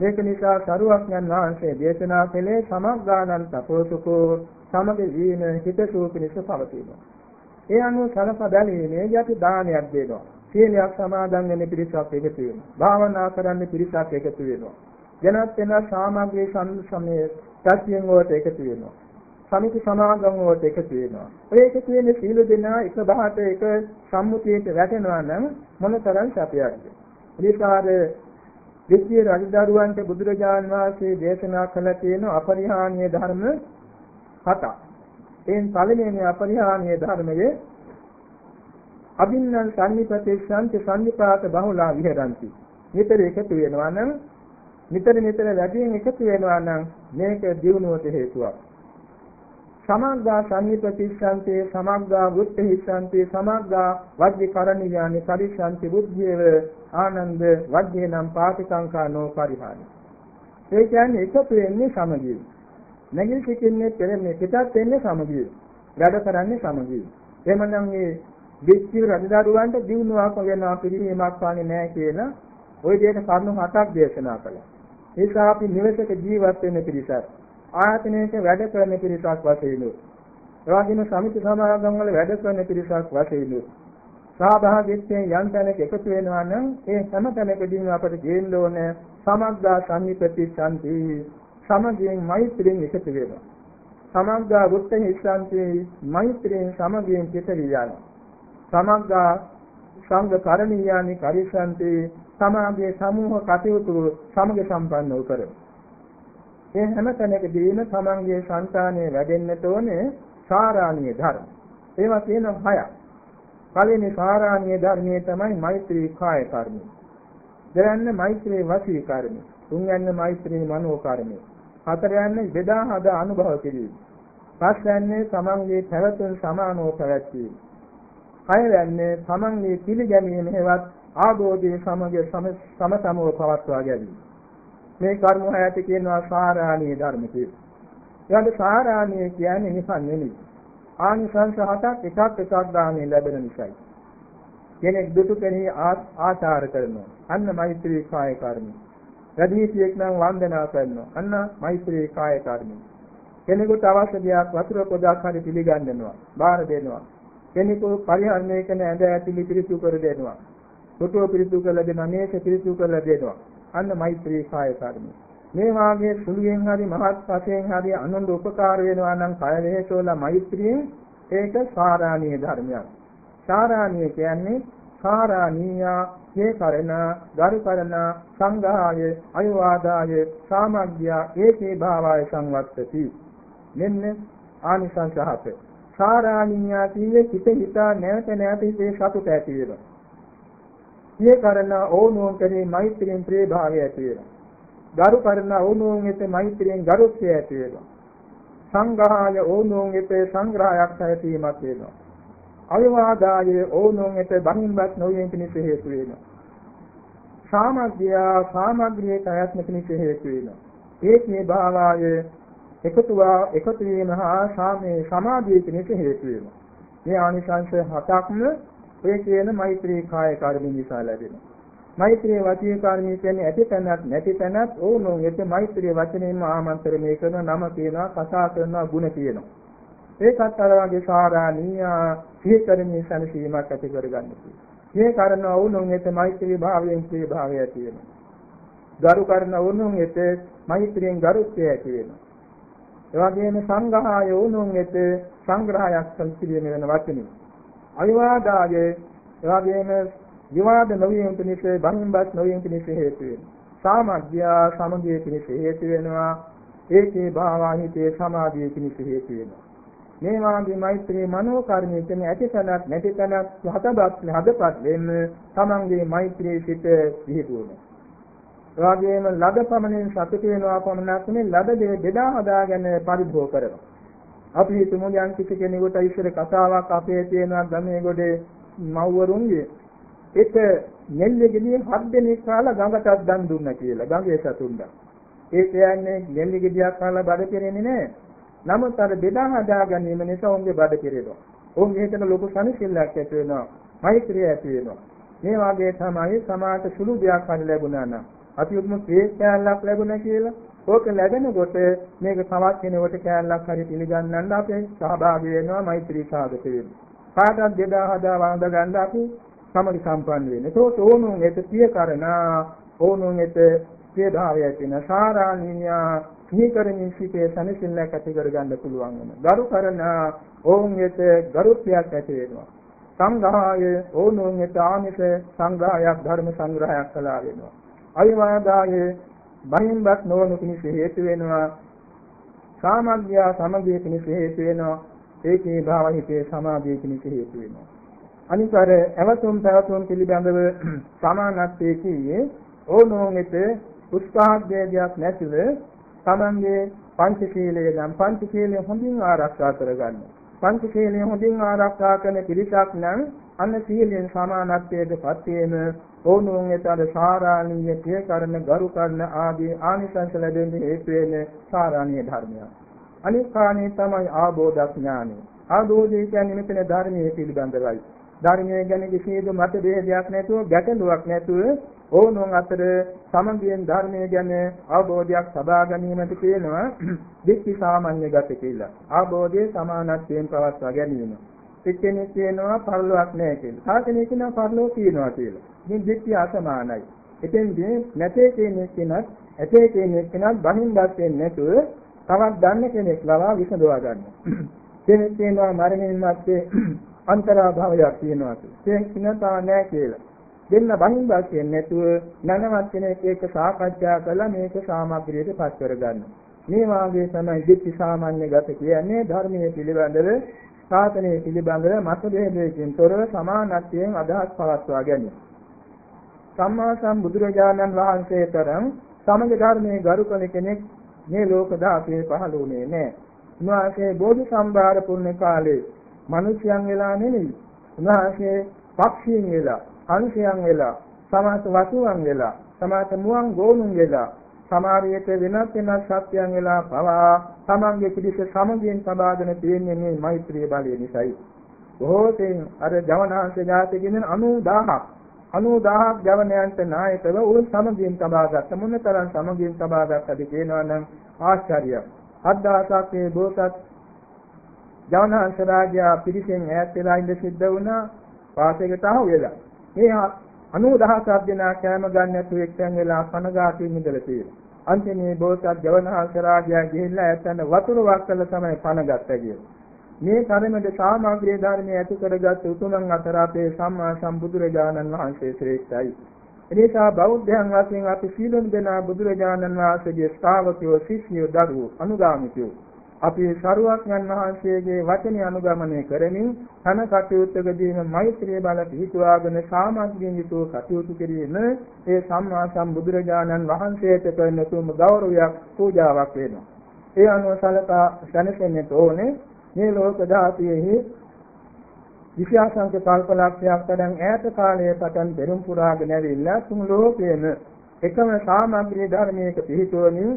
මේක නිසා සරුවක්ඥන් වහන්සේ දේශනා කළේ සමග්ගානන් තපෝසුකෝ සමග වීම හිතසුව පිණිස පවතිනවා. ඒ අනුව සලක බැලීමේ යටි දානයක් දෙනවා. සීලයක් සමාදන් වෙන පිරිසක් එකතු වෙනවා. භාවනා කරන්න පිරිසක් එකතු වෙනවා. වෙනත් වෙනත් සාමග්‍රී සම්සමයේ සත්‍යයෙන් වලට එකතු වෙනවා. සමිති සමාගම් වලට එකතු වෙනවා. ඔය එකතු වෙන සීල දෙනා එක බහට එක සම්මුතියට වැටෙනවා නම් මොනතරම් සැපයක්ද? ඊපාර විද්‍ය රජදරුවන්ට බුදුරජාන් වහන්සේ දේශනා කළ තියෙන අපරිහානීය ධර්ම හතක්. එයින් පළවෙනි අපරිහානීය ධර්මයේ අභින්නං සම්නිපතේශාන්ති සම්නිපාත බහුලා විහෙරಂತಿ. විතර එකතු වෙනවා නම් නිතර නිතර වැඩියෙන් එකතු වෙනවා නම් මේක දියුණුවට හේතුවක්. සමග්ගා සම්නිපතිස්සන්තේ සමග්ගා වුත්තේහිස්සන්තේ සමග්ගා වජ්ජකරණියානි පරිසන්ති බුද්ධියව ආනන්ද වජ්ජේ නම් පාටිකංකානෝ පරිහානි. ඒ කියන්නේ එකතු වෙන්නේ සමගිය. නැගිලි සිටින්නේ පෙරන්නේ පිටත් වෙන්නේ සමගිය. වැඩ කරන්නේ සමගිය. එහෙමනම් මේ දෙච්චි රජදරුවන්ට දිනුවාක වෙනවා පිළිවීමක් පාන්නේ නැහැ කියලා ওই විදිහට කරුණු හතක් දේශනා කළා. නිසා අපි නිවසක ජීවත් වෙන පිරිසක් ආයතනයක වැඩ කරන පිරිසක් වශයෙන් එවාගේම සමිති සමාගම් වල වැඩ කරන පිරිසක් වශයෙන් සහභාගීත්වයෙන් යම් තැනක එකතු වෙනවා නම් ඒ හැම තැනකදීම අපට ගේන්න ඕන සමග්ගා සම්නිපති ශාන්ති සමගියෙන් මෛත්‍රියෙන් එකතු වෙනවා. සමග්ගා වුත්ත හිස්සන්ති මෛත්‍රියෙන් සමගියෙන් පිට වියනවා සමග්ගා සංඝ කරණීයානි කරිසන්ති සමාගයේ සමූහ කටයුතු සමග සම්පන්නව කරමු. ඒ හැම තැනකදීම තමන්ගේ సంతානය වැඩෙන්නට ඕනේ සාරාණීය ධර්ම. ඒවා තියෙන හයක්. පළවෙනි සාරාණීය ධර්මයේ තමයි මෛත්‍රී කාය කර්මය. දෙවැන්න මෛත්‍රී වචී කර්මය. තුන්වැන්න මෛත්‍රී මනෝ කර්මය. හතරවැන්න බෙදා හදා අනුභව කිරීම. පස්වැන්නේ තමන්ගේ පැවතුම් සමානව පැවැත්වීම. හයවැන්නේ තමන්ගේ පිළිගැනීම හේවත් ආභෝධයේ සමග සම සමව පවත්වා ගැනීම. මේ කර්ම හයට කියනවා සාරාණීය ධර්ම කියලා. ඊළඟ සාරාණීය කියන්නේ නිකන් නෙමෙයි. ආනිසංස හතක් එකක් එකක් ගානේ ලැබෙන නිසායි. කෙනෙක් දුටු කෙනෙහි ආචාර කරනවා. අන්න මෛත්‍රී කාය කර්මය. රදීසියෙක් නම් වන්දනා කරනවා. අන්න මෛත්‍රී කාය කර්මය. කෙනෙකුට අවශ්‍ය දෙයක් වතුර පොදක් හරි පිළිගන්නවා. බාර දෙනවා. කෙනෙකු පරිහරණය කරන ඇඳ ඇතිලි පිරිසු කර දෙනවා. සොටුව පිරිසු කරලා දෙනවා. මේක පිරිසු කරලා දෙනවා. අන්න මෛත්‍රී කාය කර්මය. මේ වාගේ සුළුයෙන් හරි මහත් වශයෙන් හරි අනුන්ට උපකාර වෙනවා නම් කය වේසෝලා මෛත්‍රියෙන් ඒක සාරාණීය ධර්මයක්. සාරාණීය කියන්නේ සාරාණීයා මේ කරන ගරු කරන සංඝාය අයවාදාය සාමග්ග්‍ය ඒකේ භාවය සංවත්තති මෙන්න ආනිසංස හත සාරාණීයා කියන්නේ හිත හිතා නැවත නැවත හිතේ සතුට ඇති වෙනවා. මේ කරන ඕනෝන් කෙරේ මෛත්‍රියෙන් ප්‍රේ භාවය ඇති වෙනවා. ගරු කරන ඕනෝන් වෙත මෛත්‍රියෙන් ගරුත්වය ඇති වෙනවා. සංඝාය ඕනෝන් වෙත සංග්‍රහයක් ඇතිවීමක් වෙනවා. අවිවාදාය ඕනෝන් වෙත බහින්වත් නොවීම පිණිස හේතු වෙනවා. සාමග්ගය සාමග්ග්‍රියේ ප්‍රයත්න පිණිස හේතු වෙනවා. ඒකේ භාවය එකතුවා එකතු වීම හා සාමේ සමාධිය පිණිස හේතු වෙනවා. මේ ආනිසංශ හතක්ම ඔය කියන මෛත්‍රී කාය කර්ම නිසා ලැබෙනවා. මෛත්‍රී වචී කර්මී කියන්නේ ඇති තැනක් නැති තැනක් ඕනෝන් එත මෛත්‍රී වචනයෙන්ම ආමන්ත්‍රණය කරන නම කියනවා කතා කරනවා ගුණ කියනවා. ඒකත් අර වගේ සාරාණීය සිහිකරණී සනසීමක් ඇති කරගන්න මේ කරන ඕනෝන් එත මෛත්‍රී භාවයෙන් ප්‍රිය භාවය ඇති වෙනවා. ගරු කරන ඕනෝන් එත මෛත්‍රියෙන් ගරුත්වය ඇති වෙනවා. ඒ වගේම සංඝාය ඕනෝන් එත සංග්‍රහයක් සංසිරිය වෙන වචනේ. අවිවාදාය ඒ වගේම විවාද නොවීම පිණිස බහින්බස් නොවීම පිණිස හේතු වෙනවා. සාමග්ග්‍යා සමගිය පිණිස හේතු වෙනවා. ඒකේ භාවාහිතේ සමාධිය පිණිස හේතු වෙනවා. මේ වාගේ මෛත්‍රී මනෝ කර්මයේ තියෙන ඇතිතනක් නැතිතනක් හතපත් හදපත් වෙන්න තමන්ගේ මෛත්‍රී සිත පිහිටුවනවා. එවාගෙම ලද පමණින් සතුට වෙනවා පමණක් නෙමෙයි ලද දේ බෙදා හදාගෙන පරිභෝග කරනවා. අපි හිතමු යම් කිසි කෙනෙකුට ඉස්සර කතාවක් අපේ තියෙන ගමේ ගොඩේ මව්වරුන්ගේ එක නෙල්ලිගෙඩිය හත් දෙනෙක් කාලා ගඟටත් දන් දුන්නා කියලා ගඟේ සතුන්දා. ඒ කියන්නේ නෙල්ලිගෙඩියක් කාලා බඩ කෙරෙන්නේ නැහැ. නමුත් අර බෙදා හදා ගැනීම නිසා උන්ගේ බඩ කෙරෙනවා. උන්ගේ හිතන ලොකු සනිසිල්ලක් ඇති වෙනවා. මෛත්‍රිය ඇති වෙනවා. මේ වාගේ තමයි සමාජ සුළු දෙයක් හරි ලැබුණා නම් අපි උතුම් ශ්‍රේෂ්ඨ කැලලක් ලැබුණා කියලා ඕක ලැබෙනකොට මේක තවත් කෙනෙකුට කැලලක් හරි පිළිගන්නන්න අපි සහභාගී වෙනවා මෛත්‍රී සාගත වෙනවා. කාටවත් බෙදා හදා වන්ද ගන්න අපි සමගි සම්පන්න වෙන්නේ. ඒකෝට ඕනුන් එත පිය කරනා ඕනුන් එත පිය භාවය තියෙන සාරාණීය නිකරණී සිටේ සනසිල්ලක් ඇති කරගන්න පුළුවන් වෙනවා. ගරු කරන ඕන් එත ගරුත්වයක් ඇති වෙනවා. සංඝාය ඕනුන් එත ආමිෂ සංග්‍රහයක් ධර්ම සංග්‍රහයක් කළා වෙනවා. අවිවාදාය බහින්වත් නොවන පිණිස හේතු වෙනවා. සාමග්ග්‍යා සමගිය පිණිස හේතු වෙනවා. ඒකේ භාවිතේ සමාධිය පිණිස හේතු වෙනවා. අනික අර ඇවතුම් පැවතුම් පිළිබඳව සමානත්වයේ කියේ ඕනෝන්ෙත උත්සාහයේදයක් නැතිව තමන්ගේ පංචශීලයේ නම් පංචශීලය හොඳින් ආරක්ෂා කරගන්න. පංචශීලය හොඳින් ආරක්ෂා කරන පිරිසක් නම් අන්න සීලෙන් සමානත්වයටපත් වීම ඕනෝන් එතන සාරාණීය ප්‍රිය කරන ගරු කරන ආදී ආනිසංස ලැබෙන්නේ හේතු වෙන සාරාණීය ධර්මයක්. අනිත් කාණේ තමයි ආબોධ ඥානය. ආબોධය කියන්නේ මෙතන ධර්මයේ පිළිබඳවයි. ධර්මයේ ගැන කිසිදු මත බෙහෙදයක් නැතුව ගැටලුවක් නැතුව ඕනෝන් අතර සමගියෙන් ධර්මයේ ගැන අවබෝධයක් සබා ගැනීමට කියනවා දික්ති සාමාන්‍ය ගත කියලා. ආબોධයේ සමානත්වයෙන් පවත්වා ගැනීම. එක්කෙනෙක් කියනවා පරලොවක් නැහැ කියලා. තව කෙනෙක් කියනවා පරලොව තියෙනවා කියලා. මේ දික්ටි අසමානයි. එතෙන්දී නැතේ කෙනෙක් කෙනත් ඇතේ කෙනෙක් කෙනත් බහින් දැස්යෙන් නැතුව තවත් දන්න කෙනෙක් ලවා විසඳවා ගන්නවා. කෙනෙක් කියනවා මරණින් මත්තේ අන්තරා භාවයක් තියෙනවා කියලා. ඒක කිනතා නැහැ කියලා. දෙන්න බහින්දා කියන්නේ නැතුව නනවත් කෙනෙක් එක්ක සාකච්ඡා කරලා මේක සාමග්‍රියට පස් කරගන්න. මේ වාගේ තමයි දිට්ඨි සාමාන්‍ය ගත කියන්නේ ධර්මයේ පිළිබඳව ශාසනය පිළිබඳව මතභේදයකින් තොරව සමානත්වයෙන් අදහස් පවත්වා ගැනීම. සම්මා සම්බුදුරජාණන් වහන්සේ තරම් සමග ධර්මයේ ගරු කළ කෙනෙක් මේ ලෝක ධාතුවේ පහළ වුණේ නැහැ. උන්වහන්සේ බෝධි සම්භාර පුණ්‍ය කාලේ මිනිසයන් වෙලා නෙමෙයි. උන්වහන්සේ පක්ෂීන් වෙලා, අංශයන් වෙලා, සමාත වසුන් වෙලා, සමාත මුවන් ගෝමුන් වෙලා, සමාරියට වෙනත් වෙනත් සත්‍යයන් වෙලා පවා තමන්ගේ පිළිස සමගියෙන් සබාගෙන තියෙන්නේ මේ මෛත්‍රී බලය නිසායි. බොහෝ තෙන් අර ජවනාංශ ජාතිකින් 90000ක් 90000ක් ජවනයන්ට නායකව උන් සමගියෙන් සබාගත්ත මොනතරම් සමගියෙන් සබාගත්තද කියනවා නම් ආශ්චර්යයක්. 7000ක් මේ බෝසත් ජවනාංශ රාජයා පිළිසෙන් ඈත් වෙලා ඉඳ සිද්ධ වුණා වාසයකට අහු වෙලා. මේ 90000ක් දෙනා කෑම ගන්න නැතුව එක්තැන් වෙලා කනගාටුවෙන් ඉඳලා තියෙනවා. අන්තිමේ බෝසත් ජවනාංශ රාජයා ගිහිල්ලා ඇත්තන වතුර වක්කල තමයි පණ ගත්තා කියලා. මේ තරමට සාමග්‍රී ධර්මයේ ඇති කරගත් උතුමන් අතර අපේ සම්මා සම්බුදුරජාණන් වහන්සේ ශ්‍රේෂ්ඨයි. එනිසා බෞද්ධයන් වශයෙන් අපි සීලොන් දෙනා බුදුරජාණන් වහන්සේගේ ශ්‍රාවකයෝ ශිෂ්‍යයෝ දරුවෝ අනුගාමිකයෝ අපි සරුවක්ඥන් වහන්සේගේ වචනය අනුගමනය කරමින් තන කටයුත්තකදීම මෛත්‍රිය බල පිහිටුවාගෙන සාමග්‍රියෙන් යුතුව කටයුතු කිරීම ඒ සම්මා සම්බුදුරජාණන් වහන්සේට කරන තුම ගෞරවයක් පූජාවක් වෙනවා. ඒ අනුව සලකා දැනෙන්නට ඕනේ මේ ලෝක ධාතුවේහි විශ්‍යාසංක කල්පලක්ෂයක් තරම් ඈත කාලයේ පටන් පෙරම් පුරාගෙන ඇවිල්ලා තුන් ලෝකයේම එකම සාමග්‍රී ධර්මයක පිහිටුවමින්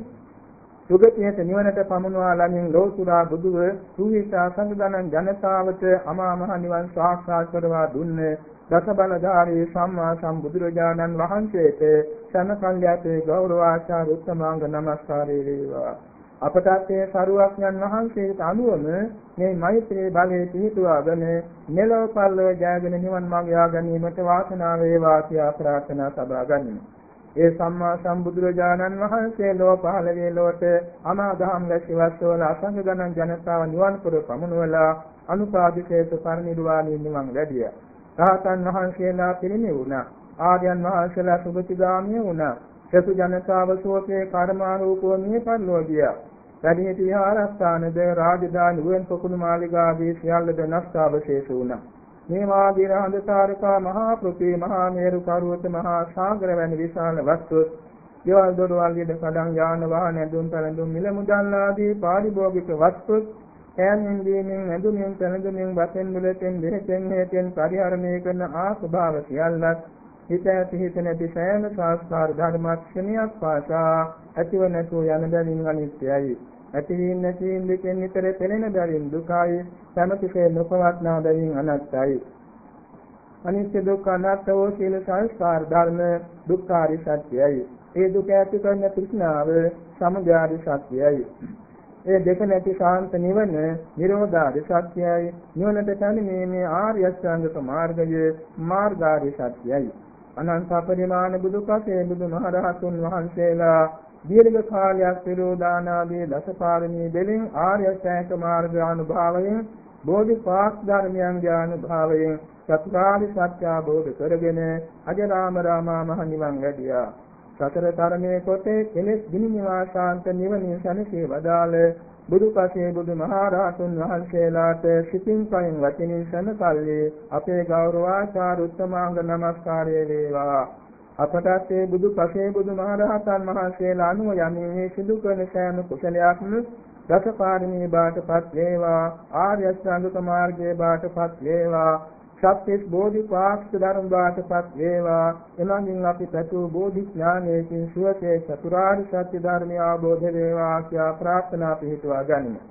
සුගතියට නිවනට පමුණවා ලමින් ලෝතුරා බුදුව සූවිසා සංගදනන් ජනතාවට අමා මහ නිවන් සාක්ෂාත් කරවා දුන්නේ දස බලධාරී සම්මා සම්බුදුරජාණන් වහන්සේට සනකල්යතේ ගෞරවාචාර උත්තමාංග නමස්කාරය වේවා අපටත් ඒ සරුවක්ඥන් වහන්සේට අනුවම මේ මෛත්‍රී බලයේ පිහිටුවාගෙන මෙලොව පරලොව ජයගෙන නිවන් මාර්ගය ගැනීමට වාසනාව වේවා කියා ප්‍රාර්ථනා සබා ගනිමු. ඒ සම්මා සම්බුදුරජාණන් වහන්සේ ලෝ පහළ වේ ලොවට අමාදහම් ලැබිවස්වල අසංග ගණන් ජනතාව නිවන් පුර පමුණුවලා අනුපාදිතේත පරිනිර්වාණය නිවන් ලැබියා. රහතන් වහන්සේලා පිරිනිවුණා. ආර්යයන් වහන්සේලා සුගතිගාමී වුණා. සතු ජනතාව සෝපේ කර්මාරූපෝ මේ පරිලෝකියා. වැඩිහිටි විහාරස්ථානද රාජධානි නුවන් පොකුණු මාලිගාදී සියල්ලද නෂ්ඨාවශේෂ වුණා. මේ වාදී රහඳකාරකා මහා පෘථිවි මහා මේරු පර්වත මහා සාගර වැනි විශාල වස්තු දේවල් දොරවල් යෙද කඩන් යාන වාහන ඇඳුම් පැළඳුම් මිල මුදල් ආදී පාරිභෝගික වස්තු ඈමින් දීමින් ඇඳුමින් පැළඳුමින් වශයෙන් මුලෙන් දෙහෙතෙන් හේතෙන් පරිහරණය කරන ආස්භාව සියල්ලත් හිත ඇති හිත නැති සෑම සංස්කාර ධර්මක්ෂණයක් පාසා ඇතිව නැතුව යන බැවින් අනිත්‍යයි. ඇතිවීම නැතිවීම දෙකෙන් නිතර පෙළෙන බැවින් දුකයි, සමතිසේ නොපවත්නා බැවින් අනත්තයි. අනිත්‍ය දුක්ඛ අනාත්ම වූ සීල සංස්කාර ධර්ම දුක්ඛාරි සත්‍යයි. ඒ දුක ඇති කරන තෘෂ්ණාව සමුදයාරි සත්‍යයි. ඒ දෙක නැති ශාන්ත නිවන නිරෝධාරි සත්‍යයි. නිවනට පැමිණීමේ ආර්ය අෂ්ටාංගික මාර්ගය මාර්ගාරි සත්‍යයි. අනන්ත පරිමාණ බුදු කසේ බුදු මහරහතුන් වහන්සේලා දීර්ඝ කාලයක් පිරෝදානාදී දසපාරමී දෙලින් ආර්ය ශ්‍රේෂ්ඨ මාර්ග අනුභවයෙන් බෝධිපාක් ධර්මයන්ගේ අනුභවයෙන් චතුරාර්ය සත්‍ය අවබෝධ කරගෙන අජරාම රාමා මහ නිවන් වැඩියා. සතර තරමේ කොටේ කෙලෙස් ගිනි නිවාසාන්ත නිවනින් සැනසී වදාළ බුදු පසේ බුදු මහරහතුන් වහන්සේලාට සිතින් කයින් වචනින් සනකල්ලි අපේ ගෞරවාචාර උත්තමාංග නමස්කාරය වේවා. අපටත් ඒ බුදු පසේ බුදු මහරහතන් වහන්සේලා අනුව යන්නේ සිදු කරන සෑම කුසලයක්ම දසපාරමී බාටපත් වේවා. ආර්ය අෂ්ටාංගික මාර්ගයේ බාටපත් වේවා. සත්‍යස් බෝධිපාක්ෂ ධර්ම වාටපත් වේවා. එමඟින් අපි පැතු බෝධි ඥානයෙන් සුවසේ චතුරාර්ය සත්‍ය ධර්මය අවබෝධ වේවා කියා ප්‍රාර්ථනා පිහිටුවා ගනිමු.